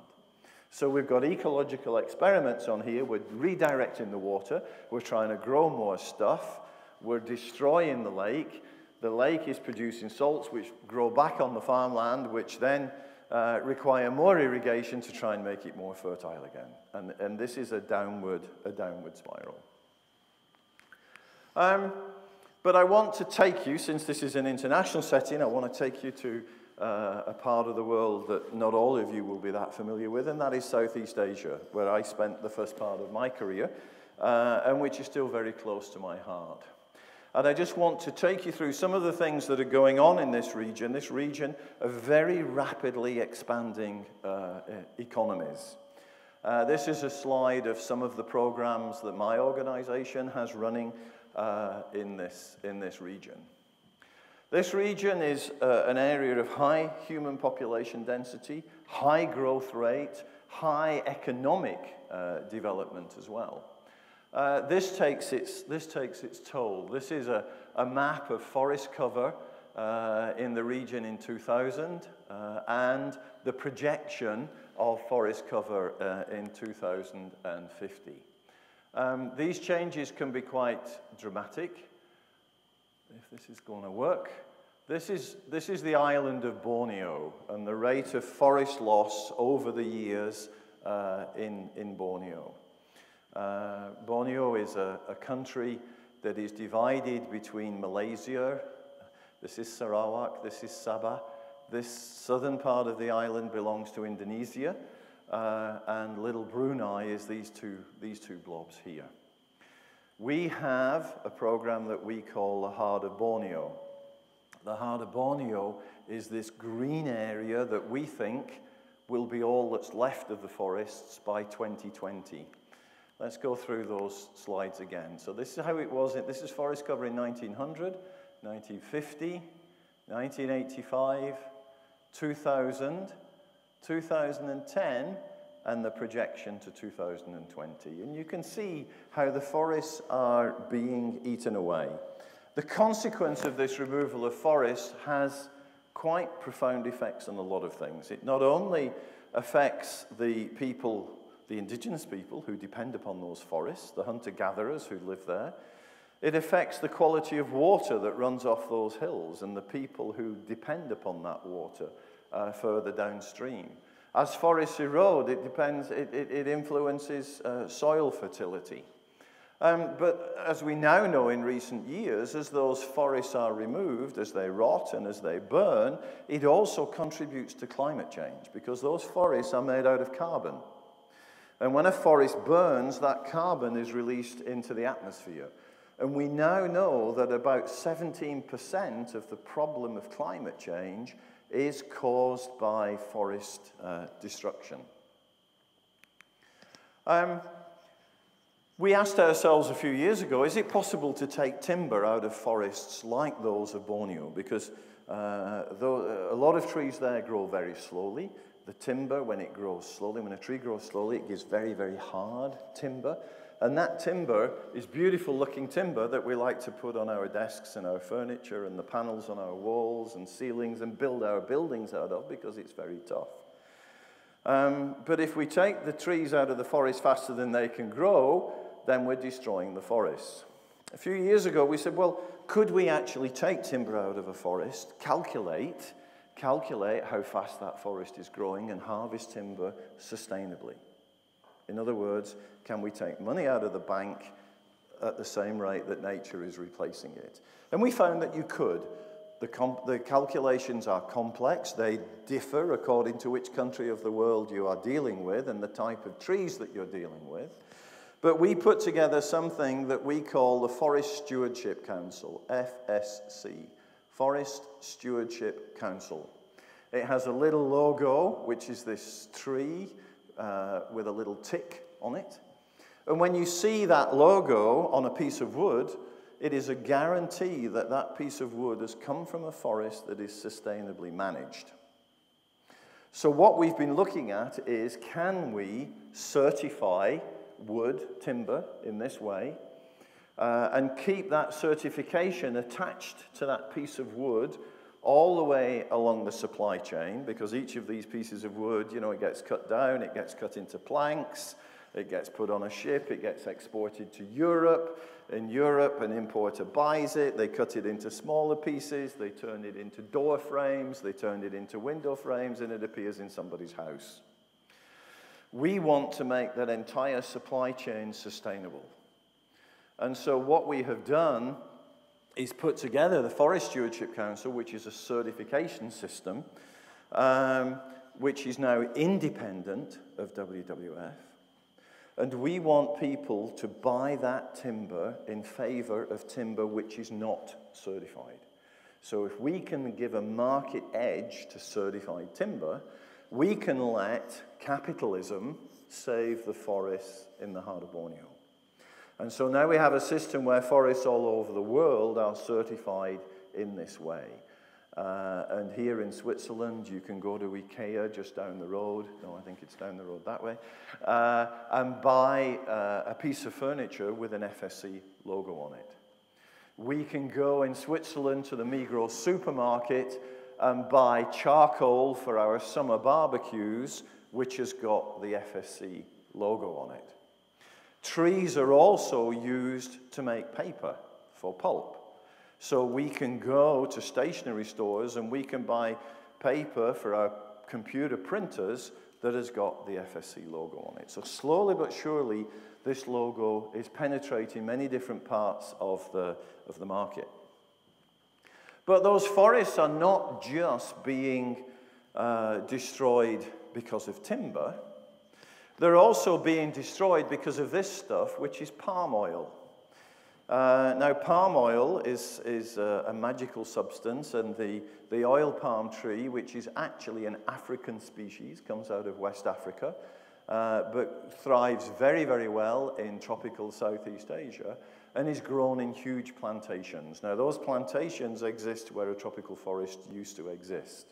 So we've got ecological experiments on here. We're redirecting the water. We're trying to grow more stuff. We're destroying the lake. The lake is producing salts which grow back on the farmland, which then uh, require more irrigation to try and make it more fertile again. And, and this is a downward, a downward spiral. Um, but I want to take you, since this is an international setting, I want to take you to uh, a part of the world that not all of you will be that familiar with, and that is Southeast Asia, where I spent the first part of my career, uh, and which is still very close to my heart. And I just want to take you through some of the things that are going on in this region, this region of very rapidly expanding uh, economies. Uh, this is a slide of some of the programs that my organization has running uh, in, this, in this region. This region is uh, an area of high human population density, high growth rate, high economic uh, development as well. Uh, this, takes its, this takes its toll. This is a, a map of forest cover uh, in the region in 2000 uh, and the projection of forest cover uh, in 2050. Um, these changes can be quite dramatic. If this is going to work. This is, this is the island of Borneo and the rate of forest loss over the years uh, in, in Borneo. Uh, Borneo is a, a, country that is divided between Malaysia, this is Sarawak, this is Sabah. This southern part of the island belongs to Indonesia, uh, and little Brunei is these two, these two blobs here. We have a program that we call the Heart of Borneo. The Heart of Borneo is this green area that we think will be all that's left of the forests by 2020. Let's go through those slides again. So this is how it was. This is forest cover in 1900, 1950, 1985, 2000, 2010, and the projection to 2020. And you can see how the forests are being eaten away. The consequence of this removal of forests has quite profound effects on a lot of things. It not only affects the people the indigenous people who depend upon those forests, the hunter gatherers who live there. It affects the quality of water that runs off those hills and the people who depend upon that water uh, further downstream. As forests erode, it, depends, it, it, it influences uh, soil fertility. Um, but as we now know in recent years, as those forests are removed, as they rot and as they burn, it also contributes to climate change because those forests are made out of carbon. And when a forest burns, that carbon is released into the atmosphere. And we now know that about 17% of the problem of climate change is caused by forest uh, destruction. Um, We asked ourselves a few years ago is it possible to take timber out of forests like those of Borneo? Because uh, though a lot of trees there grow very slowly, the timber, when it grows slowly, when a tree grows slowly, it gives very, very hard timber. And that timber is beautiful looking timber that we like to put on our desks and our furniture and the panels on our walls and ceilings and build our buildings out of because it's very tough. Um, but if we take the trees out of the forest faster than they can grow, then we're destroying the forest. A few years ago, we said, well, could we actually take timber out of a forest, calculate, calculate how fast that forest is growing, and harvest timber sustainably? In other words, can we take money out of the bank at the same rate that nature is replacing it? And we found that you could. The, the, calculations are complex. They differ according to which country of the world you are dealing with and the type of trees that you're dealing with. But we put together something that we call the Forest Stewardship Council, FSC, Forest Stewardship Council. It has a little logo, which is this tree uh, with a little tick on it. And when you see that logo on a piece of wood, it is a guarantee that that piece of wood has come from a forest that is sustainably managed. So, what we've been looking at is can we certify wood, timber, in this way, uh, and keep that certification attached to that piece of wood all the way along the supply chain because each of these pieces of wood, you know, it gets cut down, it gets cut into planks, it gets put on a ship, it gets exported to Europe. In Europe, an importer buys it, they cut it into smaller pieces, they turn it into door frames, they turn it into window frames, and it appears in somebody's house. We want to make that entire supply chain sustainable. And so, what we have done is put together the Forest Stewardship Council, which is a certification system, um, which is now independent of WWF. And we want people to buy that timber in favor of timber which is not certified. So, if we can give a market edge to certified timber, we can let capitalism save the forests in the heart of Borneo. And so now we have a system where forests all over the world are certified in this way. Uh, and here in Switzerland, you can go to IKEA just down the road. No, I think it's down the road that way. Uh, and buy uh, a piece of furniture with an FSC logo on it. We can go in Switzerland to the Migros supermarket and buy charcoal for our summer barbecues, which has got the FSC logo on it. Trees are also used to make paper for pulp. So we can go to stationery stores and we can buy paper for our computer printers that has got the FSC logo on it. So slowly but surely, this logo is penetrating many different parts of the, of the market. But those forests are not just being uh, destroyed because of timber. They're also being destroyed because of this stuff, which is palm oil. Uh, now, palm oil is, is a, a, magical substance, and the, the oil palm tree, which is actually an African species, comes out of West Africa, uh, but thrives very, very well in tropical Southeast Asia and is grown in huge plantations. Now, those plantations exist where a tropical forest used to exist.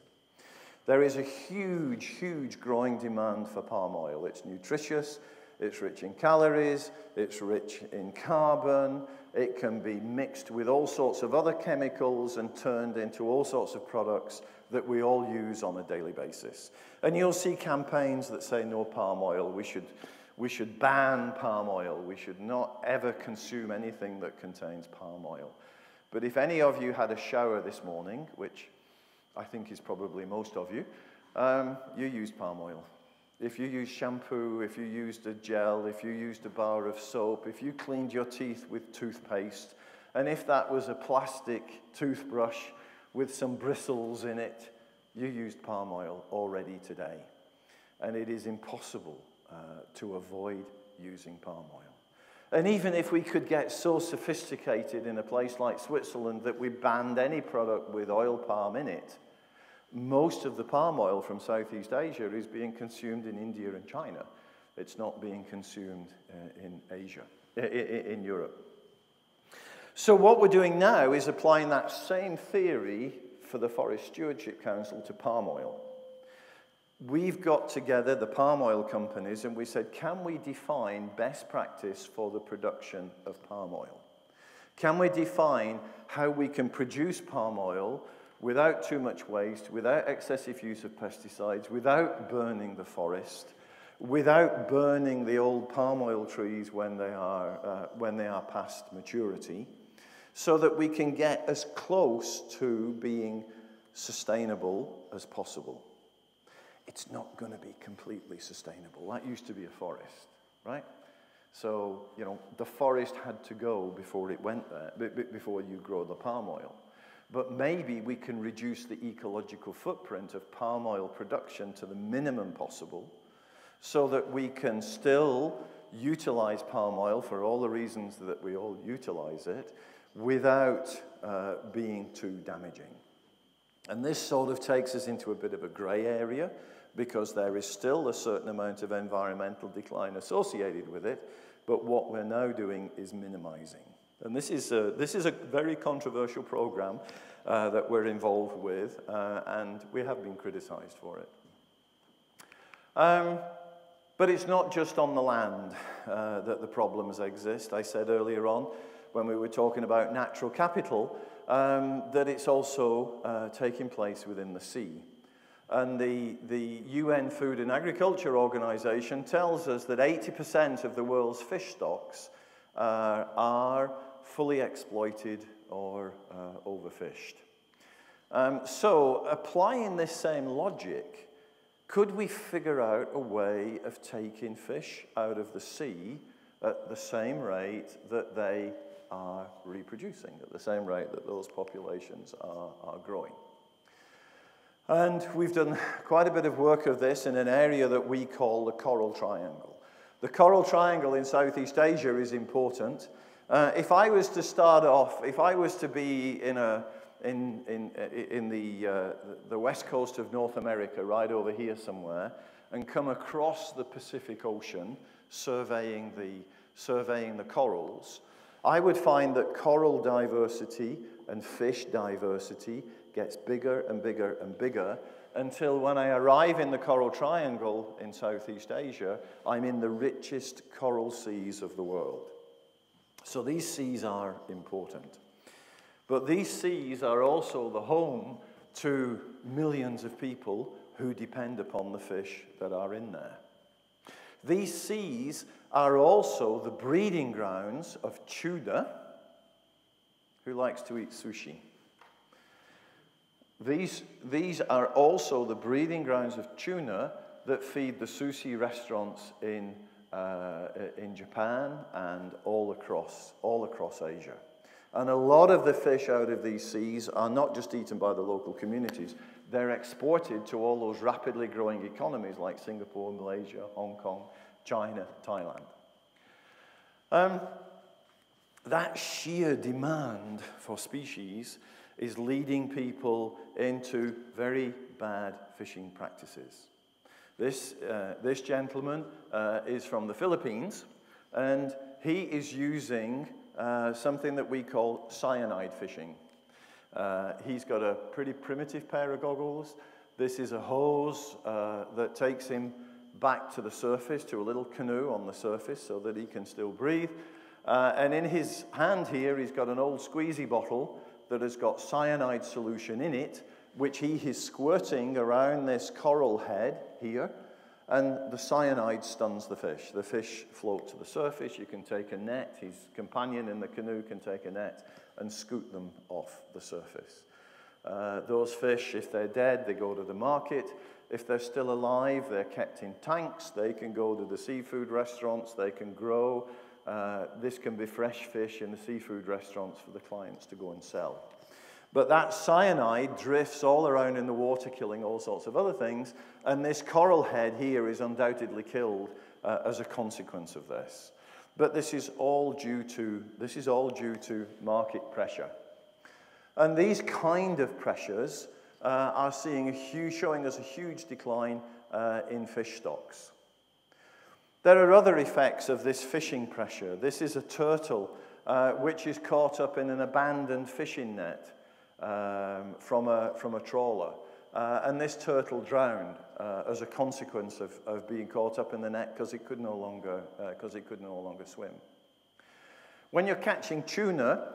There is a huge, huge growing demand for palm oil. It's nutritious, it's rich in calories, it's rich in carbon, it can be mixed with all sorts of other chemicals and turned into all sorts of products that we all use on a daily basis. And you'll see campaigns that say no palm oil, we should we should ban palm oil. We should not ever consume anything that contains palm oil. But if any of you had a shower this morning, which I think is probably most of you, um, you used palm oil. If you used shampoo, if you used a gel, if you used a bar of soap, if you cleaned your teeth with toothpaste, and if that was a plastic toothbrush with some bristles in it, you used palm oil already today. And it is impossible uh, to avoid using palm oil. And even if we could get so sophisticated in a place like Switzerland that we banned any product with oil palm in it, most of the palm oil from Southeast Asia is being consumed in India and China. It's not being consumed uh, in Asia. in Europe. So what we're doing now is applying that same theory for the Forest Stewardship Council to palm oil. We've got together the palm oil companies and we said, can we define best practice for the production of palm oil? Can we define how we can produce palm oil without too much waste, without excessive use of pesticides, without burning the forest, without burning the old palm oil trees when they are, uh, when they are past maturity, so that we can get as close to being sustainable as possible. It's not going to be completely sustainable. That used to be a forest, right? So, you know, the forest had to go before it went there, before you grow the palm oil. But maybe we can reduce the ecological footprint of palm oil production to the minimum possible so that we can still utilize palm oil for all the reasons that we all utilize it without uh, being too damaging. And this sort of takes us into a bit of a grey area because there is still a certain amount of environmental decline associated with it, but what we're now doing is minimizing. And this is a, this is a very controversial program uh, that we're involved with, uh, and we have been criticized for it. Um, but it's not just on the land uh, that the problems exist. I said earlier on, when we were talking about natural capital, um, that it's also uh, taking place within the sea. And the, the UN Food and Agriculture Organization tells us that 80% of the world's fish stocks uh, are fully exploited or uh, overfished. Um, so, applying this same logic, could we figure out a way of taking fish out of the sea at the same rate that they are reproducing, at the same rate that those populations are, are growing? And we've done quite a bit of work of this in an area that we call the Coral Triangle. The Coral Triangle in Southeast Asia is important. Uh, if I was to start off, if I was to be in, a, in, in, in the, uh, the west coast of North America, right over here somewhere, and come across the Pacific Ocean surveying the, surveying the corals, I would find that coral diversity and fish diversity gets bigger and bigger and bigger until when I arrive in the Coral Triangle in Southeast Asia, I'm in the richest coral seas of the world. So these seas are important. But these seas are also the home to millions of people who depend upon the fish that are in there. These seas are also the breeding grounds of tuna, who likes to eat sushi. These, these are also the breeding grounds of tuna that feed the sushi restaurants in, uh, in Japan and all across, all across Asia. And a lot of the fish out of these seas are not just eaten by the local communities, they're exported to all those rapidly growing economies like Singapore, Malaysia, Hong Kong, China, Thailand. Um, that sheer demand for species is leading people into very bad fishing practices. This, uh, this gentleman uh, is from the Philippines, and he is using uh, something that we call cyanide fishing. Uh, he's got a pretty primitive pair of goggles. This is a hose uh, that takes him back to the surface, to a little canoe on the surface, so that he can still breathe. Uh, and in his hand here, he's got an old squeezy bottle that has got cyanide solution in it, which he is squirting around this coral head here, and the cyanide stuns the fish. The fish float to the surface. You can take a net. His companion in the canoe can take a net and scoot them off the surface. Uh, those fish, if they're dead, they go to the market. If they're still alive, they're kept in tanks. They can go to the seafood restaurants. They can grow. Uh, this can be fresh fish in the seafood restaurants for the clients to go and sell. But that cyanide drifts all around in the water, killing all sorts of other things, and this coral head here is undoubtedly killed uh, as a consequence of this. But this is all due to this is all due to market pressure, and these kind of pressures uh, are seeing a huge, showing us a huge decline uh, in fish stocks. There are other effects of this fishing pressure. This is a turtle uh, which is caught up in an abandoned fishing net um, from, a, from a trawler. Uh, and this turtle drowned uh, as a consequence of, of being caught up in the net because it could no longer because uh, it could no longer swim. When you're catching tuna,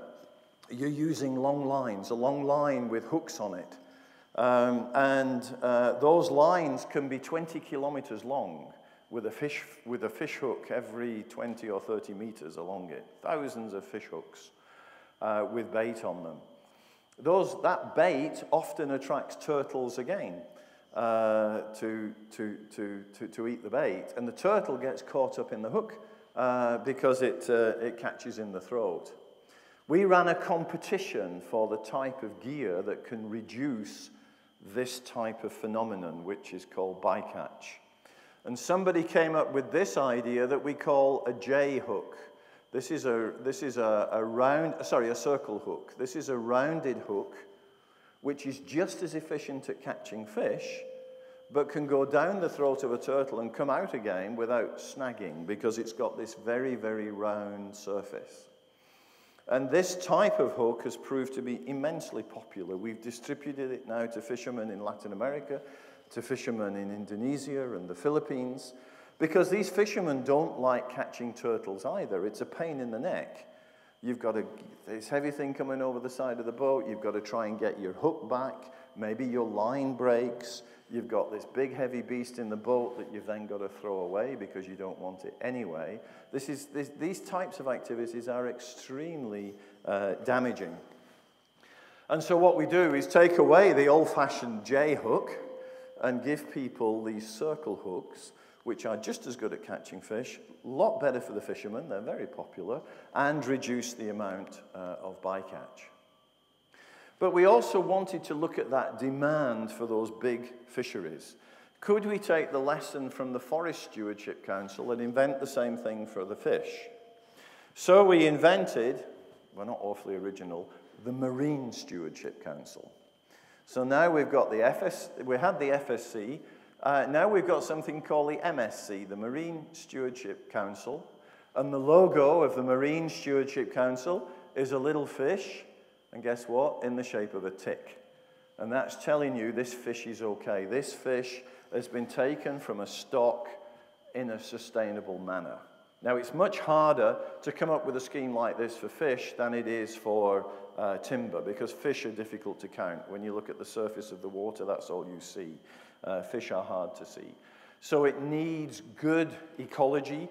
you're using long lines, a long line with hooks on it. Um, and uh, those lines can be 20 kilometers long with a, fish, with a fish hook every 20 or 30 meters along it. Thousands of fish hooks uh, with bait on them. Those, that bait often attracts turtles again uh, to, to, to, to, to eat the bait. And the turtle gets caught up in the hook uh, because it, uh, it catches in the throat. We ran a competition for the type of gear that can reduce this type of phenomenon, which is called bycatch. And somebody came up with this idea that we call a J hook. This is a, this is a, a round, sorry, a circle hook. This is a rounded hook which is just as efficient at catching fish, but can go down the throat of a turtle and come out again without snagging because it's got this very, very round surface. And this type of hook has proved to be immensely popular. We've distributed it now to fishermen in Latin America, to fishermen in Indonesia and the Philippines, because these fishermen don't like catching turtles either. It's a pain in the neck. You've got a, this heavy thing coming over the side of the boat. You've got to try and get your hook back. Maybe your line breaks. You've got this big heavy beast in the boat that you've then got to throw away because you don't want it anyway. This is, this, these types of activities are extremely uh, damaging. And so what we do is take away the old-fashioned J hook and give people these circle hooks, which are just as good at catching fish, a lot better for the fishermen, they're very popular, and reduce the amount uh, of bycatch. But we also wanted to look at that demand for those big fisheries. Could we take the lesson from the Forest Stewardship Council and invent the same thing for the fish? So we invented, well, not awfully original, the Marine Stewardship Council. So now we've got the FS, we had the FSC, uh, now we've got something called the MSC, the Marine Stewardship Council. And the logo of the Marine Stewardship Council is a little fish, and guess what? In the shape of a tick. And that's telling you this fish is okay. This fish has been taken from a stock in a sustainable manner. Now, it's much harder to come up with a scheme like this for fish than it is for uh, timber because fish are difficult to count. When you look at the surface of the water, that's all you see. Uh, fish are hard to see. So it needs good ecology,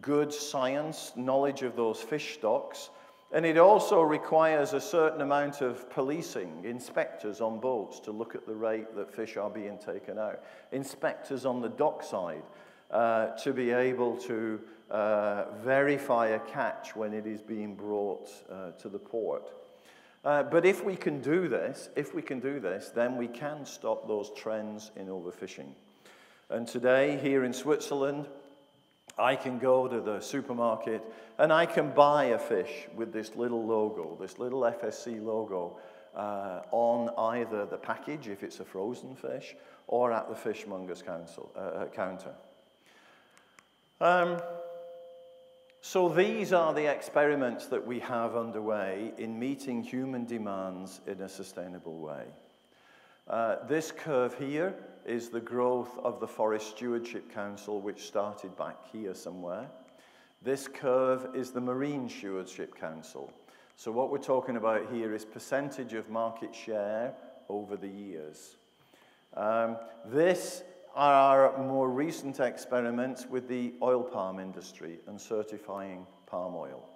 good science, knowledge of those fish stocks, and it also requires a certain amount of policing, inspectors on boats to look at the rate that fish are being taken out, inspectors on the dockside uh, to be able to uh, verify a catch when it is being brought uh, to the port. Uh, but if we can do this, if we can do this, then we can stop those trends in overfishing. And today, here in Switzerland, I can go to the supermarket and I can buy a fish with this little logo, this little FSC logo, uh, on either the package, if it's a frozen fish, or at the fishmonger's council, uh, counter. Um, so these are the experiments that we have underway in meeting human demands in a sustainable way. Uh, this curve here is the growth of the Forest Stewardship Council, which started back here somewhere. This curve is the Marine Stewardship Council. So what we're talking about here is percentage of market share over the years. Um, this are more recent experiments with the oil palm industry and certifying palm oil.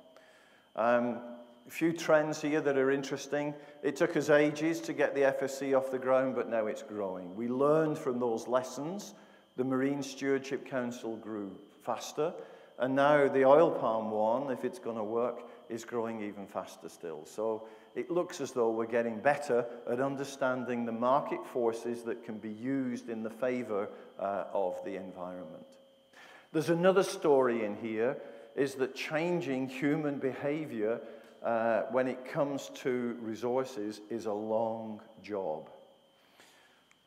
Um, a few trends here that are interesting. It took us ages to get the FSC off the ground, but now it's growing. We learned from those lessons. The Marine Stewardship Council grew faster, and now the oil palm one, if it's going to work, is growing even faster still. So it looks as though we're getting better at understanding the market forces that can be used in the favor uh, of the environment. There's another story in here is that changing human behavior uh, when it comes to resources is a long job.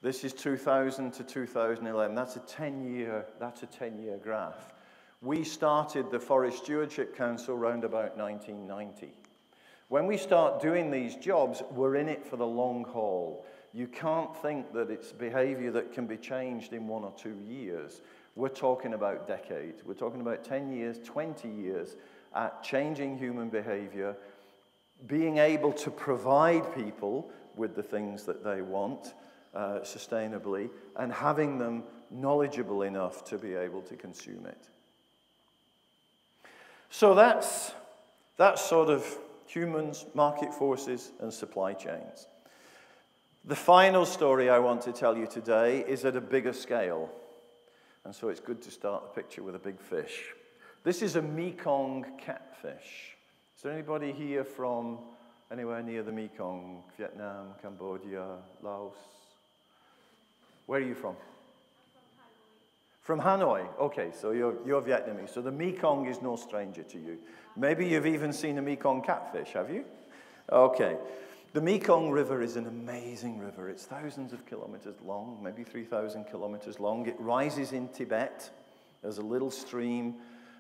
This is 2000 to 2011. That's a 10-year, that's a 10-year graph. We started the Forest Stewardship Council around about 1990. When we start doing these jobs, we're in it for the long haul. You can't think that it's behavior that can be changed in one or two years. We're talking about decades. We're talking about 10 years, 20 years at changing human behavior, being able to provide people with the things that they want uh, sustainably, and having them knowledgeable enough to be able to consume it. So that's, that's sort of humans, market forces, and supply chains. The final story I want to tell you today is at a bigger scale. And so it's good to start the picture with a big fish. This is a Mekong catfish. Is there anybody here from anywhere near the Mekong? Vietnam, Cambodia, Laos? Where are you from? From Hanoi. Okay, so you're, you're Vietnamese. So the Mekong is no stranger to you. Maybe you've even seen a Mekong catfish, have you? Okay. The Mekong River is an amazing river. It's thousands of kilometers long, maybe 3,000 kilometers long. It rises in Tibet. There's a little stream.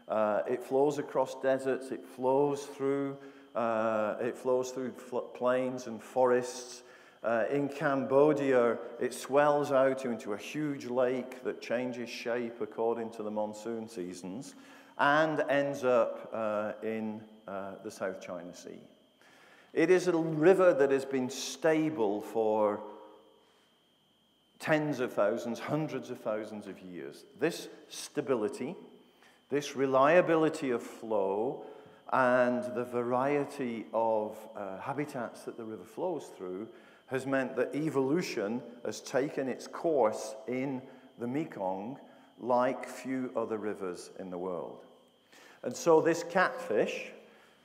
Uh, it flows across deserts. It flows through, uh, it flows through plains and forests. Uh, in Cambodia, it swells out into a huge lake that changes shape according to the monsoon seasons and ends up uh, in uh, the South China Sea. It is a river that has been stable for tens of thousands, hundreds of thousands of years. This stability, this reliability of flow, and the variety of uh, habitats that the river flows through has meant that evolution has taken its course in the Mekong like few other rivers in the world. And so this catfish,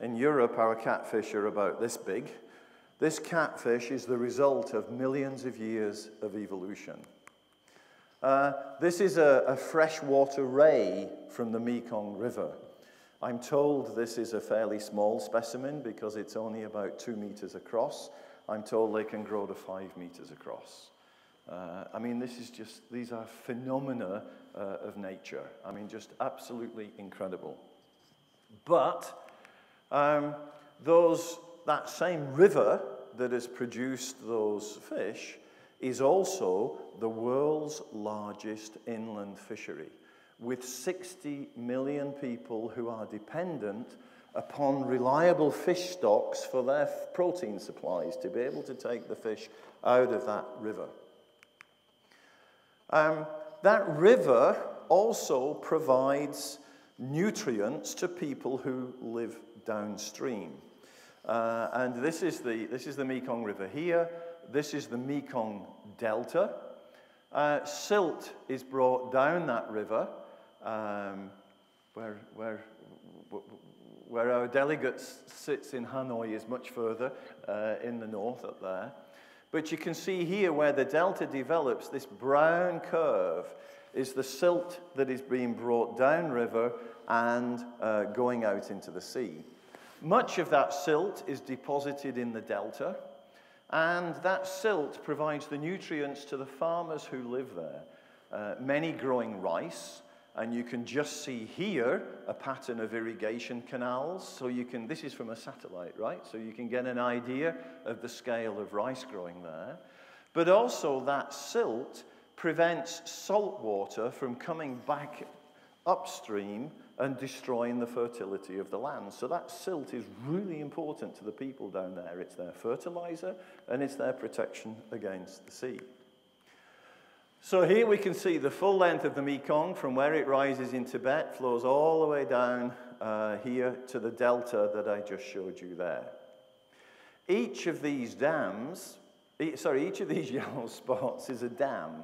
in Europe, our catfish are about this big. This catfish is the result of millions of years of evolution. Uh, this is a, a freshwater ray from the Mekong River. I'm told this is a fairly small specimen because it's only about two meters across. I'm told they can grow to five meters across. Uh, I mean, this is just, these are phenomena uh, of nature. I mean, just absolutely incredible. But um, those, that same river that has produced those fish is also the world's largest inland fishery, with 60 million people who are dependent upon reliable fish stocks for their protein supplies to be able to take the fish out of that river. Um, that river also provides nutrients to people who live downstream. Uh, and this is, the, this is the Mekong River here. This is the Mekong Delta. Uh, silt is brought down that river, um, where, where, where our delegate sits in Hanoi is much further uh, in the north up there. But you can see here where the delta develops, this brown curve is the silt that is being brought downriver and uh, going out into the sea. Much of that silt is deposited in the delta, and that silt provides the nutrients to the farmers who live there. Uh, many growing rice, and you can just see here a pattern of irrigation canals. So you can, this is from a satellite, right? So you can get an idea of the scale of rice growing there. But also that silt prevents salt water from coming back upstream and destroying the fertility of the land. So that silt is really important to the people down there. It's their fertilizer and it's their protection against the sea. So here we can see the full length of the Mekong from where it rises in Tibet, flows all the way down uh, here to the delta that I just showed you there. Each of these dams, sorry, each of these [laughs] yellow spots is a dam,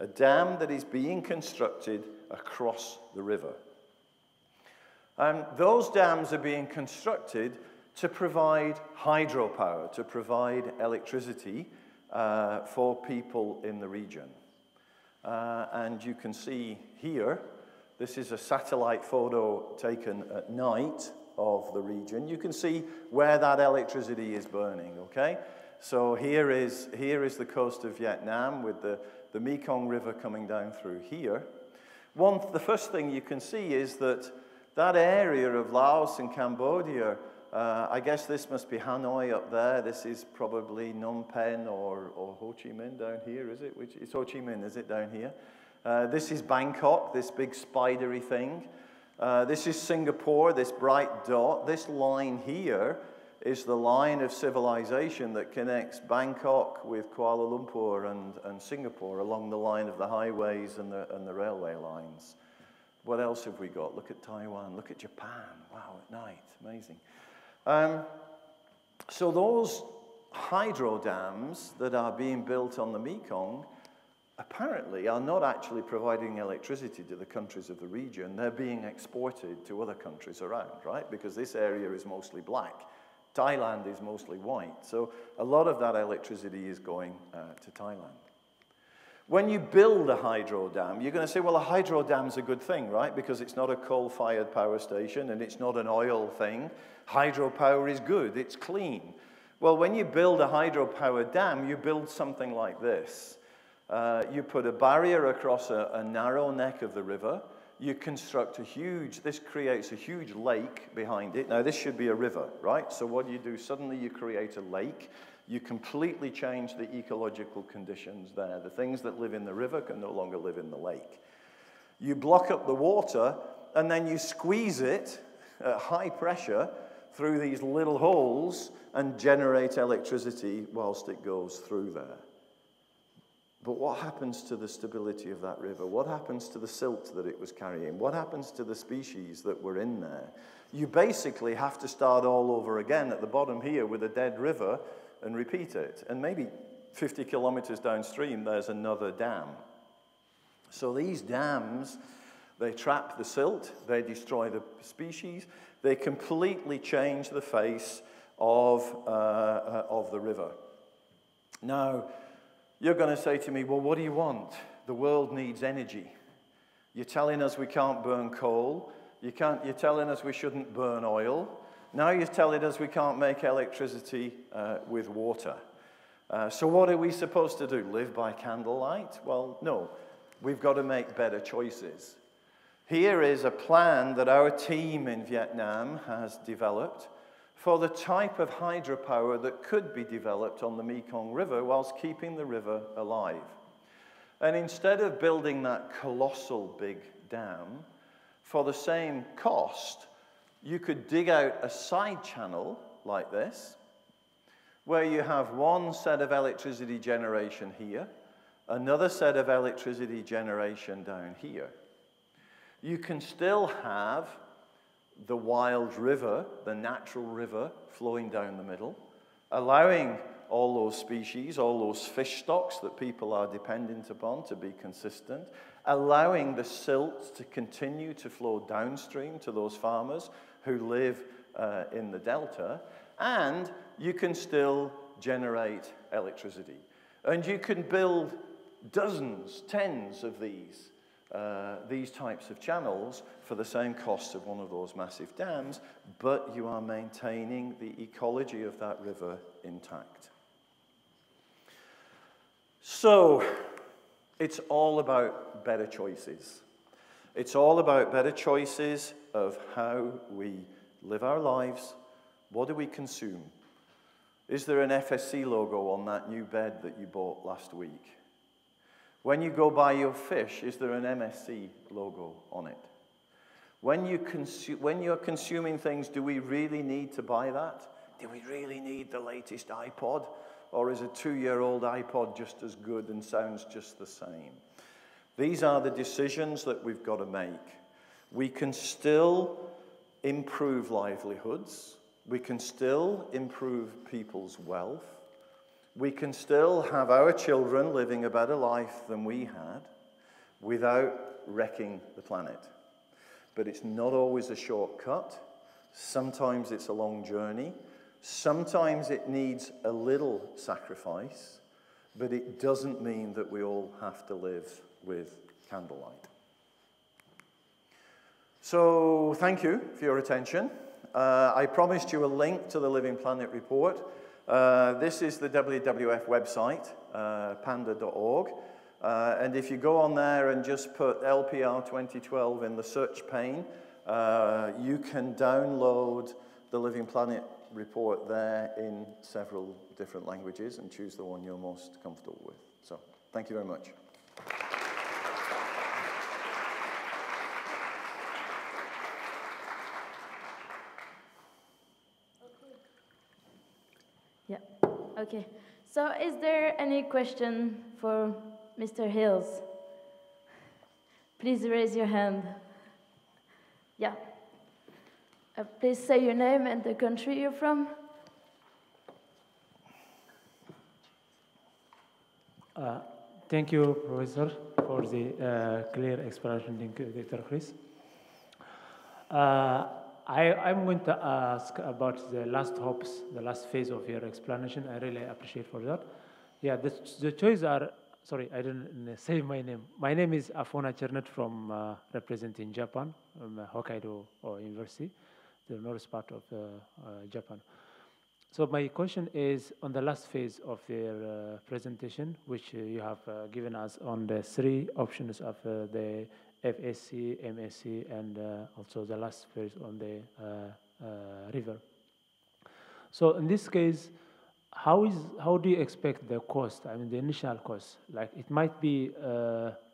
a dam that is being constructed across the river. And those dams are being constructed to provide hydropower, to provide electricity uh, for people in the region. Uh, and you can see here, this is a satellite photo taken at night of the region. You can see where that electricity is burning, okay? So here is, here is the coast of Vietnam with the, the Mekong River coming down through here. One, the first thing you can see is that that area of Laos and Cambodia, uh, I guess this must be Hanoi up there. This is probably Phnom Penh or, or Ho Chi Minh down here, is it? Which, it's Ho Chi Minh, is it down here? Uh, this is Bangkok, this big spidery thing. Uh, this is Singapore, this bright dot. This line here is the line of civilization that connects Bangkok with Kuala Lumpur and, and Singapore along the line of the highways and the, and the railway lines. What else have we got? Look at Taiwan, look at Japan. Wow, at night, amazing. Um, so, those hydro dams that are being built on the Mekong apparently are not actually providing electricity to the countries of the region. They're being exported to other countries around, right? Because this area is mostly black. Thailand is mostly white. So a lot of that electricity is going uh, to Thailand. When you build a hydro dam, you're going to say, well, a hydro dam's a good thing, right? Because it's not a coal fired power station and it's not an oil thing. Hydropower is good, it's clean. Well, when you build a hydropower dam, you build something like this. Uh, you put a barrier across a, a narrow neck of the river. You construct a huge, this creates a huge lake behind it. Now, this should be a river, right? So, what do you do? Suddenly, you create a lake. You completely change the ecological conditions there. The things that live in the river can no longer live in the lake. You block up the water, and then you squeeze it at high pressure through these little holes and generate electricity whilst it goes through there. But what happens to the stability of that river? What happens to the silt that it was carrying? What happens to the species that were in there? You basically have to start all over again at the bottom here with a dead river and repeat it. And maybe 50 kilometers downstream, there's another dam. So these dams, they trap the silt, they destroy the species, they completely change the face of, uh, uh, of the river. Now, you're going to say to me, Well, what do you want? The world needs energy. You're telling us we can't burn coal. You can't, you're telling us we shouldn't burn oil. Now you're telling us we can't make electricity uh, with water. Uh, so, what are we supposed to do? Live by candlelight? Well, no. We've got to make better choices. Here is a plan that our team in Vietnam has developed for the type of hydropower that could be developed on the Mekong River whilst keeping the river alive. And instead of building that colossal big dam, for the same cost, you could dig out a side channel like this, where you have one set of electricity generation here, another set of electricity generation down here. You can still have the wild river, the natural river flowing down the middle, allowing all those species, all those fish stocks that people are dependent upon to be consistent, allowing the silt to continue to flow downstream to those farmers who live uh, in the delta, and you can still generate electricity. And you can build dozens, tens of these uh, these types of channels for the same cost of one of those massive dams, but you are maintaining the ecology of that river intact. So, it's all about better choices. It's all about better choices of how we live our lives. What do we consume? Is there an FSC logo on that new bed that you bought last week? When you go buy your fish, is there an MSC logo on it? When, you consu- when you're consuming things, do we really need to buy that? Do we really need the latest iPod? Or is a two year old iPod just as good and sounds just the same? These are the decisions that we've got to make. We can still improve livelihoods, we can still improve people's wealth, we can still have our children living a better life than we had without wrecking the planet. But it's not always a shortcut. Sometimes it's a long journey. Sometimes it needs a little sacrifice, but it doesn't mean that we all have to live with candlelight. So, thank you for your attention. Uh, I promised you a link to the Living Planet report. Uh, this is the WWF website, uh, panda.org. Uh, and if you go on there and just put LPR 2012 in the search pane, uh, you can download the Living Planet report there in several different languages and choose the one you're most comfortable with. So thank you very much. Yeah, okay. So is there any question for Mr. Hails? Please raise your hand. Yeah. Uh, please say your name and the country you're from. Uh, thank you, Professor, for the uh, clear explanation. Dr. Chris. I, I'm going to ask about the last hopes, the last phase of your explanation. I really appreciate for that. Yeah, the, the choices are, sorry, I didn't say my name. My name is Afona Chernet from uh, representing Japan, um, Hokkaido University, the north part of uh, uh, Japan. So my question is on the last phase of their uh, presentation, which you have uh, given us on the three options of uh, the FSC, MSC, and uh, also the last phase on the uh, river. So in this case, how is how do you expect the cost? I mean, the initial cost. Like it might be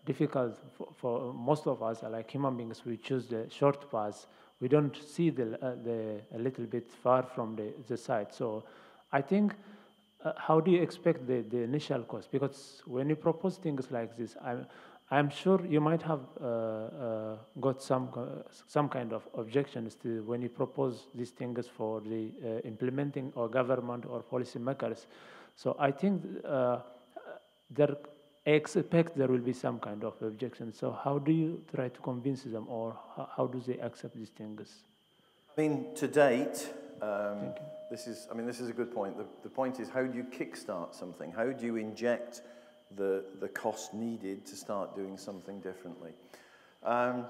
difficult for, for, most of us, like human beings, we choose the short path we don't see the, uh, the a little bit far from the, the site. So I think, uh, how do you expect the, the initial cost? Because when you propose things like this, I'm, I'm sure you might have uh, uh got some, uh, some kind of objections to when you propose these things for the uh, implementing or government or policymakers. So I think there I expect there will be some kind of objection. So how do you try to convince them, or how, how do they accept these things? I mean, to date, um, this is. I mean, this is a good point. The, the point is, how do you kickstart something? How do you inject the the cost needed to start doing something differently? Um,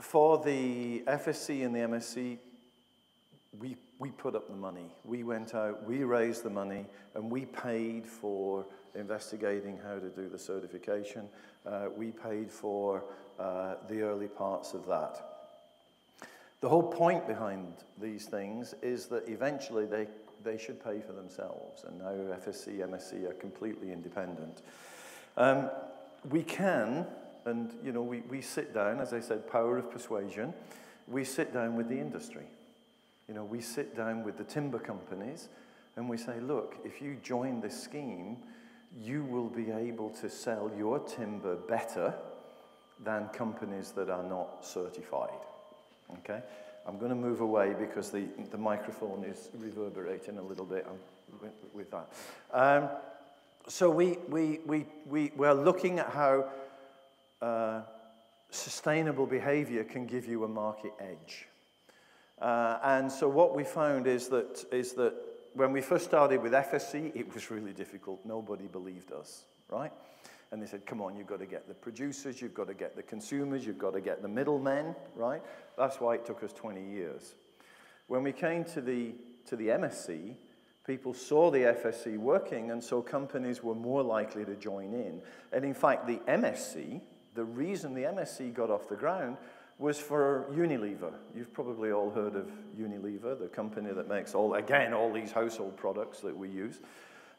for the FSC and the MSC, we we put up the money. We went out, we raised the money, and we paid for investigating how to do the certification. Uh, we paid for uh, the early parts of that. The whole point behind these things is that eventually they, they should pay for themselves, and now FSC, MSC are completely independent. Um, we can, and you know, we, we sit down, as I said, power of persuasion, we sit down with the industry. You know, we sit down with the timber companies and we say, look, if you join this scheme, you will be able to sell your timber better than companies that are not certified. Okay? I'm going to move away because the, the microphone is reverberating a little bit with, with that. Um, so we, we, we, we, we're looking at how uh, sustainable behavior can give you a market edge. Uh, and so what we found is that, is that when we first started with FSC, it was really difficult. Nobody believed us, right? And they said, come on, you've got to get the producers, you've got to get the consumers, you've got to get the middlemen, right? That's why it took us 20 years. When we came to the, to the MSC, people saw the FSC working, and so companies were more likely to join in. And in fact, the MSC, the reason the MSC got off the ground was for Unilever. You've probably all heard of Unilever, the company that makes all, again, all these household products that we use.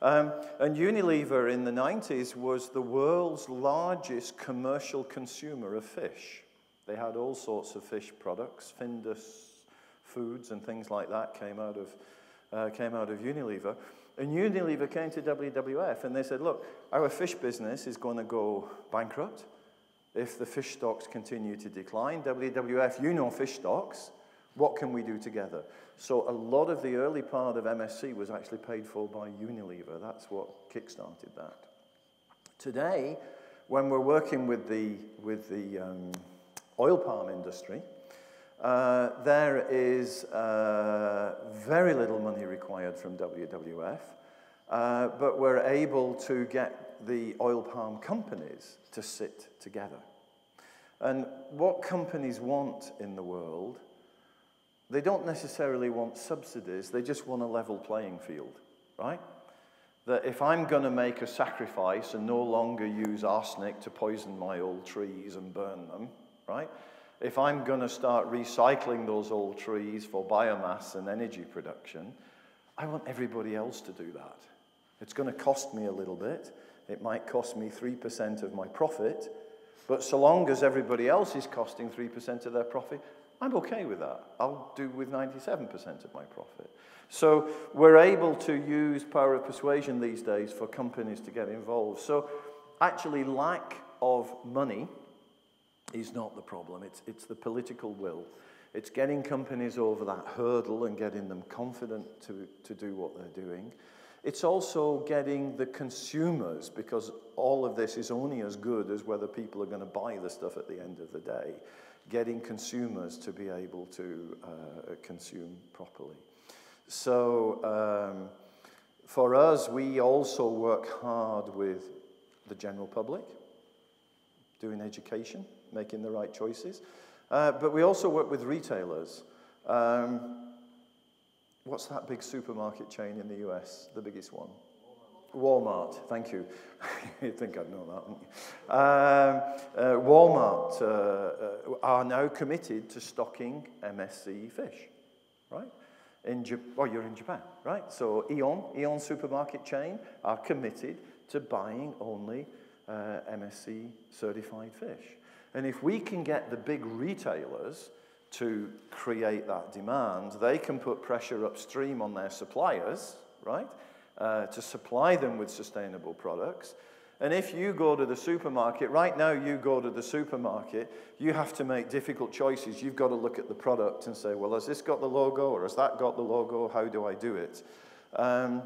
Um, and Unilever in the 90s was the world's largest commercial consumer of fish. They had all sorts of fish products, Findus foods and things like that came out of, uh, came out of Unilever. And Unilever came to WWF and they said, look, our fish business is going to go bankrupt if the fish stocks continue to decline. WWF, you know fish stocks. What can we do together? So a lot of the early part of MSC was actually paid for by Unilever. That's what kickstarted that. Today, when we're working with the, with the um, oil palm industry, uh, there is uh, very little money required from WWF, uh, but we're able to get the oil palm companies to sit together. And what companies want in the world, they don't necessarily want subsidies, they just want a level playing field, right? that if I'm going to make a sacrifice and no longer use arsenic to poison my old trees and burn them, right? If I'm going to start recycling those old trees for biomass and energy production, I want everybody else to do that. It's going to cost me a little bit. It might cost me 3% of my profit, but so long as everybody else is costing 3% of their profit, I'm okay with that. I'll do with 97% of my profit. So we're able to use power of persuasion these days for companies to get involved. So actually, lack of money is not the problem. It's, it's the political will. It's getting companies over that hurdle and getting them confident to, to do what they're doing. It's also getting the consumers, because all of this is only as good as whether people are going to buy the stuff at the end of the day, getting consumers to be able to uh, consume properly. So um, for us, we also work hard with the general public, doing education, making the right choices. Uh, but we also work with retailers. Um, What's that big supermarket chain in the US, the biggest one? Walmart, thank you. [laughs] You'd think I'd know that, wouldn't you? Um, uh, Walmart uh, uh, are now committed to stocking MSC fish, right? In oh, you're in Japan, right? So Aeon, Aeon supermarket chain, are committed to buying only uh, MSC certified fish. And if we can get the big retailers to create that demand, they can put pressure upstream on their suppliers, right, uh, to supply them with sustainable products. And if you go to the supermarket, right now you go to the supermarket, you have to make difficult choices. You've got to look at the product and say, well, has this got the logo or has that got the logo? How do I do it? Um,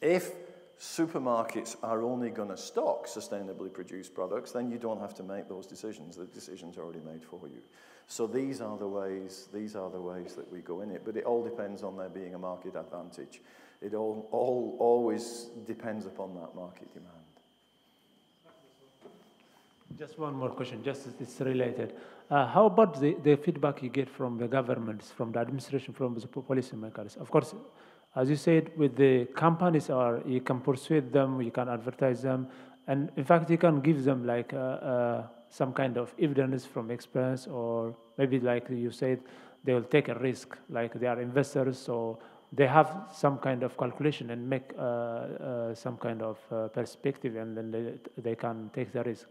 if supermarkets are only going to stock sustainably produced products, then you don't have to make those decisions. The decision's already made for you. So these are the ways, these are the ways that we go in it. But it all depends on there being a market advantage. It all, all always depends upon that market demand. Just one more question, just it's related. Uh, how about the, the feedback you get from the governments, from the administration, from the policymakers? Of course, as you said, with the companies, or you can persuade them, you can advertise them, and in fact, you can give them like a, a some kind of evidence from experience, or maybe like you said, they will take a risk, like they are investors, so they have some kind of calculation and make uh, uh, some kind of uh, perspective, and then they, they can take the risk.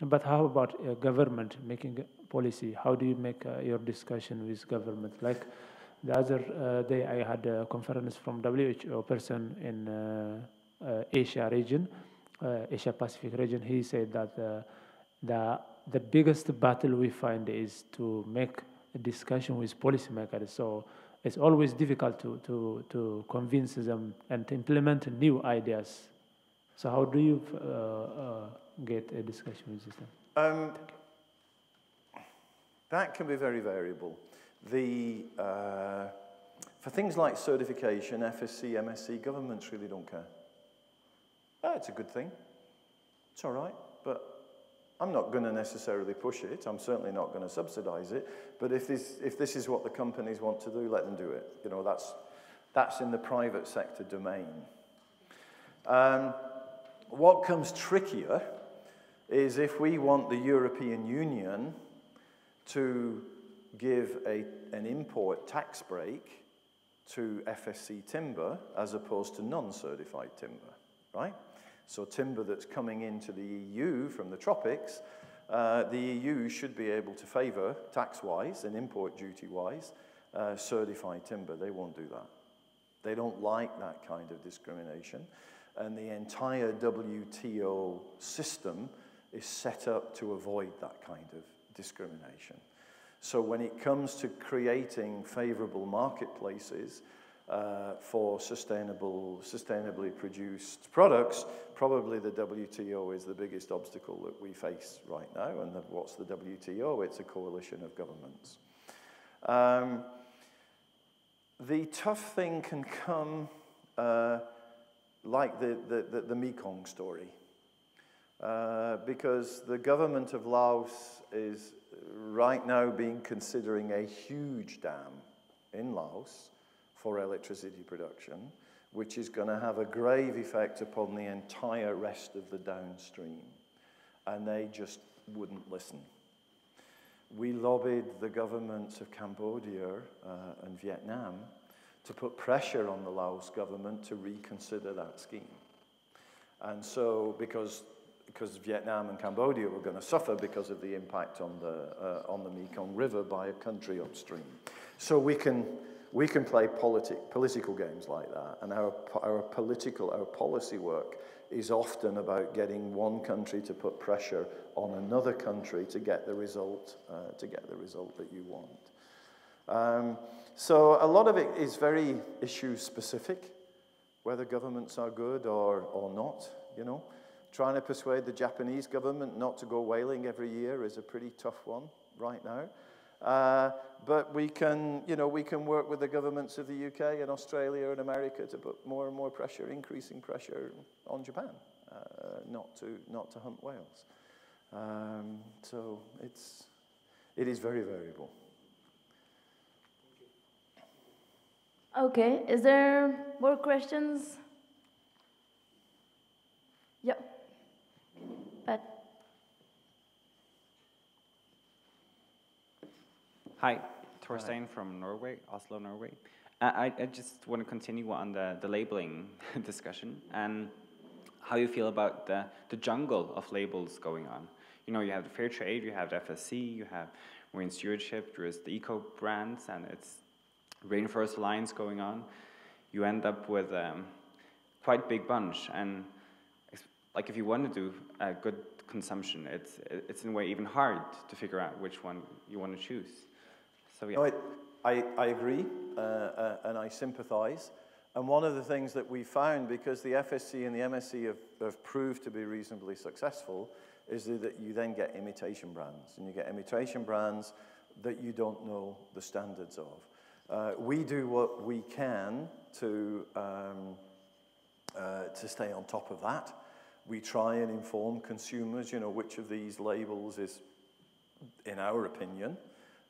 But how about government making policy? How do you make uh, your discussion with government? Like the other uh, day, I had a conference from WHO person in uh, Asia region, Asia Pacific region. He said that the, the biggest battle we find is to make a discussion with policymakers. So it's always difficult to, to, to convince them and implement new ideas. So how do you uh, uh, get a discussion with them? Um, that can be very variable. The, uh, for things like certification, FSC, MSC, governments really don't care. Ah, it's a good thing. It's all right, but I'm not going to necessarily push it. I'm certainly not going to subsidize it. But if this, if this is what the companies want to do, let them do it. You know, that's, that's in the private sector domain. Um, what comes trickier is if we want the European Union to give a, an import tax break to FSC timber as opposed to non-certified timber, right? So timber that's coming into the EU from the tropics, uh, the EU should be able to favour, tax-wise and import duty-wise, uh, certified timber. They won't do that. They don't like that kind of discrimination. And the entire WTO system is set up to avoid that kind of discrimination. So when it comes to creating favourable marketplaces, uh, for sustainable, sustainably produced products, probably the WTO is the biggest obstacle that we face right now. And the, what's the WTO? It's a coalition of governments. Um, the tough thing can come uh, like the, the, the, the, Mekong story. Uh, because the government of Laos is right now being considering a huge dam in Laos for electricity production, which is going to have a grave effect upon the entire rest of the downstream. And they just wouldn't listen. We lobbied the governments of Cambodia uh, and Vietnam to put pressure on the Laos government to reconsider that scheme. And so, because, because Vietnam and Cambodia were going to suffer because of the impact on the, uh, on the Mekong River by a country upstream. So we can, we can play politic, political games like that, and our, our political, our policy work is often about getting one country to put pressure on another country to get the result, uh, to get the result that you want. Um, so a lot of it is very issue specific, whether governments are good or, or not, you know. Trying to persuade the Japanese government not to go whaling every year is a pretty tough one right now. Uh, but we can, you know, we can work with the governments of the UK and Australia and America to put more and more pressure, increasing pressure on Japan, uh, not, to, not to hunt whales. Um, so it's, it is very variable. Okay, is there more questions? Yeah. Hi, Torstein from Norway, Oslo, Norway. Uh, I, I just want to continue on the, the labeling [laughs] discussion and how you feel about the, the jungle of labels going on. You know, you have the fair trade, you have the FSC, you have marine stewardship, there is the eco brands, and it's rainforest alliance going on. You end up with um, quite big bunch, and like if you want to do a good consumption, it's it's in a way even hard to figure out which one you want to choose. So yeah. No, I, I agree, uh, uh, and I sympathize. And one of the things that we found, because the FSC and the MSC have, have proved to be reasonably successful, is that you then get imitation brands. And you get imitation brands that you don't know the standards of. Uh, we do what we can to, um, uh, to stay on top of that. We try and inform consumers, you know, which of these labels is, in our opinion,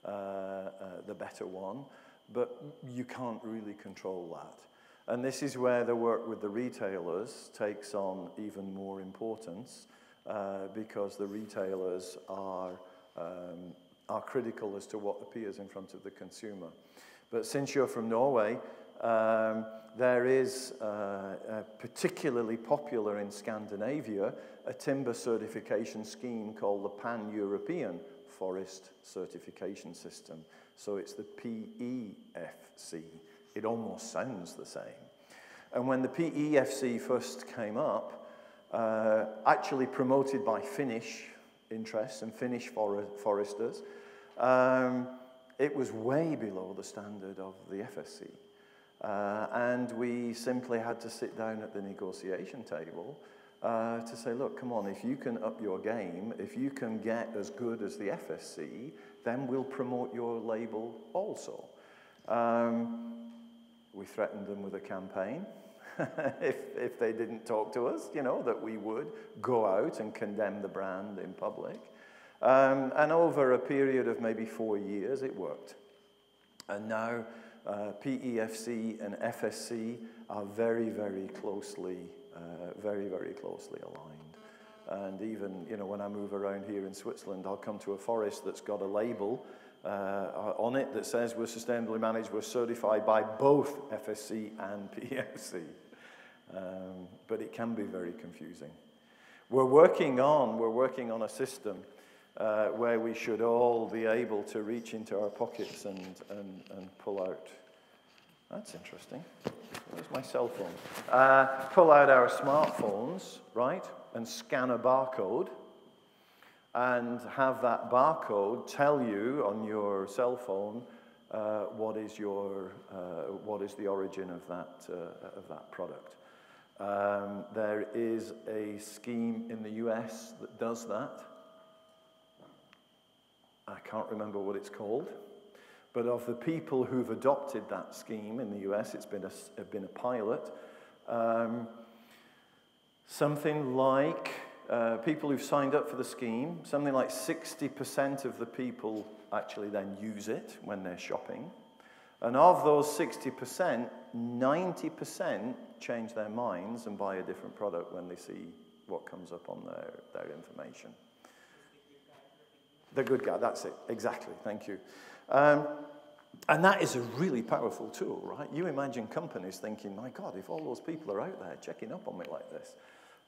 the better one. But you can't really control that. And this is where the work with the retailers takes on even more importance uh, because the retailers are, um, are critical as to what appears in front of the consumer. But since you're from Norway, um, there is uh, uh, particularly popular in Scandinavia a timber certification scheme called the Pan-European Forest Certification System. So it's the PEFC. It almost sounds the same. And when the PEFC first came up, uh, actually promoted by Finnish interests and Finnish for foresters, um, it was way below the standard of the FSC. Uh, and we simply had to sit down at the negotiation table uh, to say, look, come on, if you can up your game, if you can get as good as the FSC, then we'll promote your label also. Um, we threatened them with a campaign. [laughs] if, if they didn't talk to us, you know, that we would go out and condemn the brand in public. Um, and over a period of maybe four years, it worked. And now uh, PEFC and FSC are very, very closely, uh, very, very closely aligned. And even, you know, when I move around here in Switzerland, I'll come to a forest that's got a label uh, on it that says we're sustainably managed, we're certified by both FSC and [laughs] PEFC. Um, but it can be very confusing. We're working on, we're working on a system uh, where we should all be able to reach into our pockets and, and, and pull out. That's interesting. Where's my cell phone? Uh, pull out our smartphones, right, and scan a barcode and have that barcode tell you on your cell phone uh, what is your uh, what is the origin of that uh, of that product. Um, there is a scheme in the US that does that. I can't remember what it's called. But of the people who've adopted that scheme in the US, it's been a, been a pilot. Um, something like uh, people who've signed up for the scheme, something like 60% of the people actually then use it when they're shopping. And of those 60%, 90% change their minds and buy a different product when they see what comes up on their, their information. The Good Guide, that's it, exactly, thank you. Um, and that is a really powerful tool, right? You imagine companies thinking, my God, if all those people are out there checking up on me like this,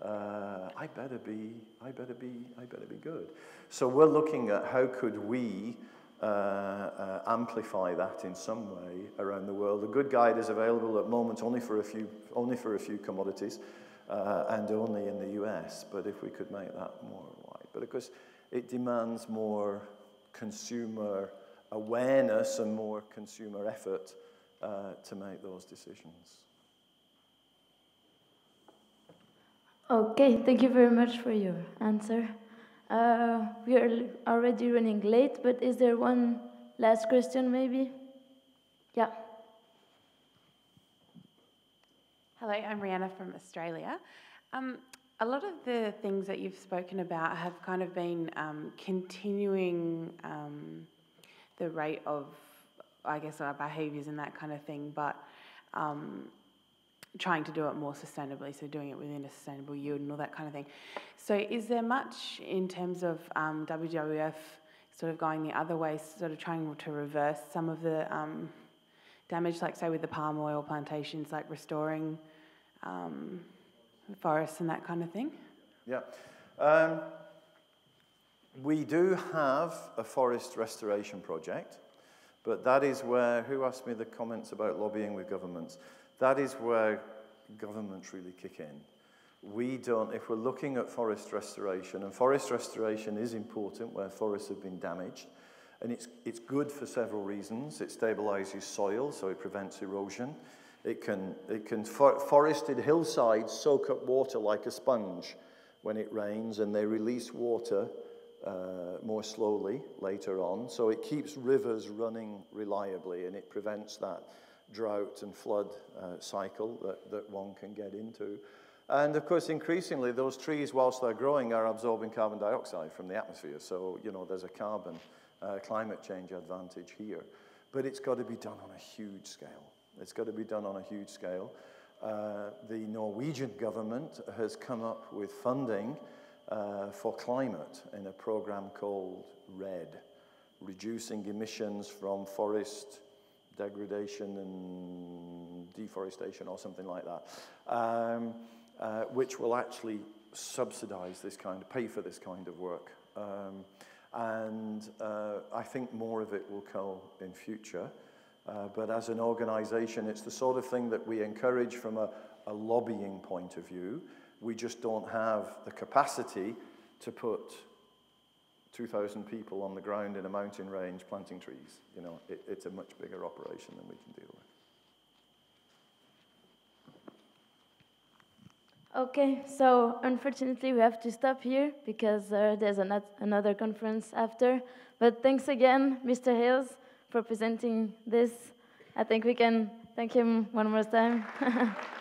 uh, I better be, I better be, I better be good. So we're looking at how could we uh, uh, amplify that in some way around the world. The Good Guide is available at the moment only for a few, only for a few commodities uh, and only in the US, but if we could make that more wide. But of course, it demands more consumer awareness and more consumer effort uh, to make those decisions. Okay, thank you very much for your answer. Uh, we are already running late, but is there one last question maybe? Yeah. Hello, I'm Rihanna from Australia. Um, a lot of the things that you've spoken about have kind of been um, continuing um, the rate of, I guess, our behaviours and that kind of thing, but um, trying to do it more sustainably, so doing it within a sustainable yield and all that kind of thing. So, is there much in terms of um, WWF sort of going the other way, sort of trying to reverse some of the um, damage, like say with the palm oil plantations, like restoring um, forests and that kind of thing? Yeah. We do have a forest restoration project, but that is where, who asked me the comments about lobbying with governments? That is where governments really kick in. We don't, if we're looking at forest restoration, and forest restoration is important where forests have been damaged, and it's, it's good for several reasons. It stabilizes soil, so it prevents erosion. It can, it can for, forested hillsides soak up water like a sponge when it rains, and they release water uh, more slowly later on. So it keeps rivers running reliably, and it prevents that drought and flood uh, cycle that, that one can get into. And of course, increasingly, those trees, whilst they're growing, are absorbing carbon dioxide from the atmosphere. So, you know, there's a carbon uh, climate change advantage here. But it's got to be done on a huge scale. It's got to be done on a huge scale. Uh, the Norwegian government has come up with funding uh, for climate in a program called REDD, Reducing Emissions from Forest degradation and deforestation or something like that, um, uh, which will actually subsidize this kind of, pay for this kind of work. Um, and uh, I think more of it will come in future. Uh, but as an organization, it's the sort of thing that we encourage from a, a lobbying point of view. We just don't have the capacity to put 2,000 people on the ground in a mountain range planting trees. You know, it, it's a much bigger operation than we can deal with. Okay, so unfortunately we have to stop here because uh, there's an another conference after. But thanks again, Mr. Hails, for presenting this. I think we can thank him one more time. [laughs]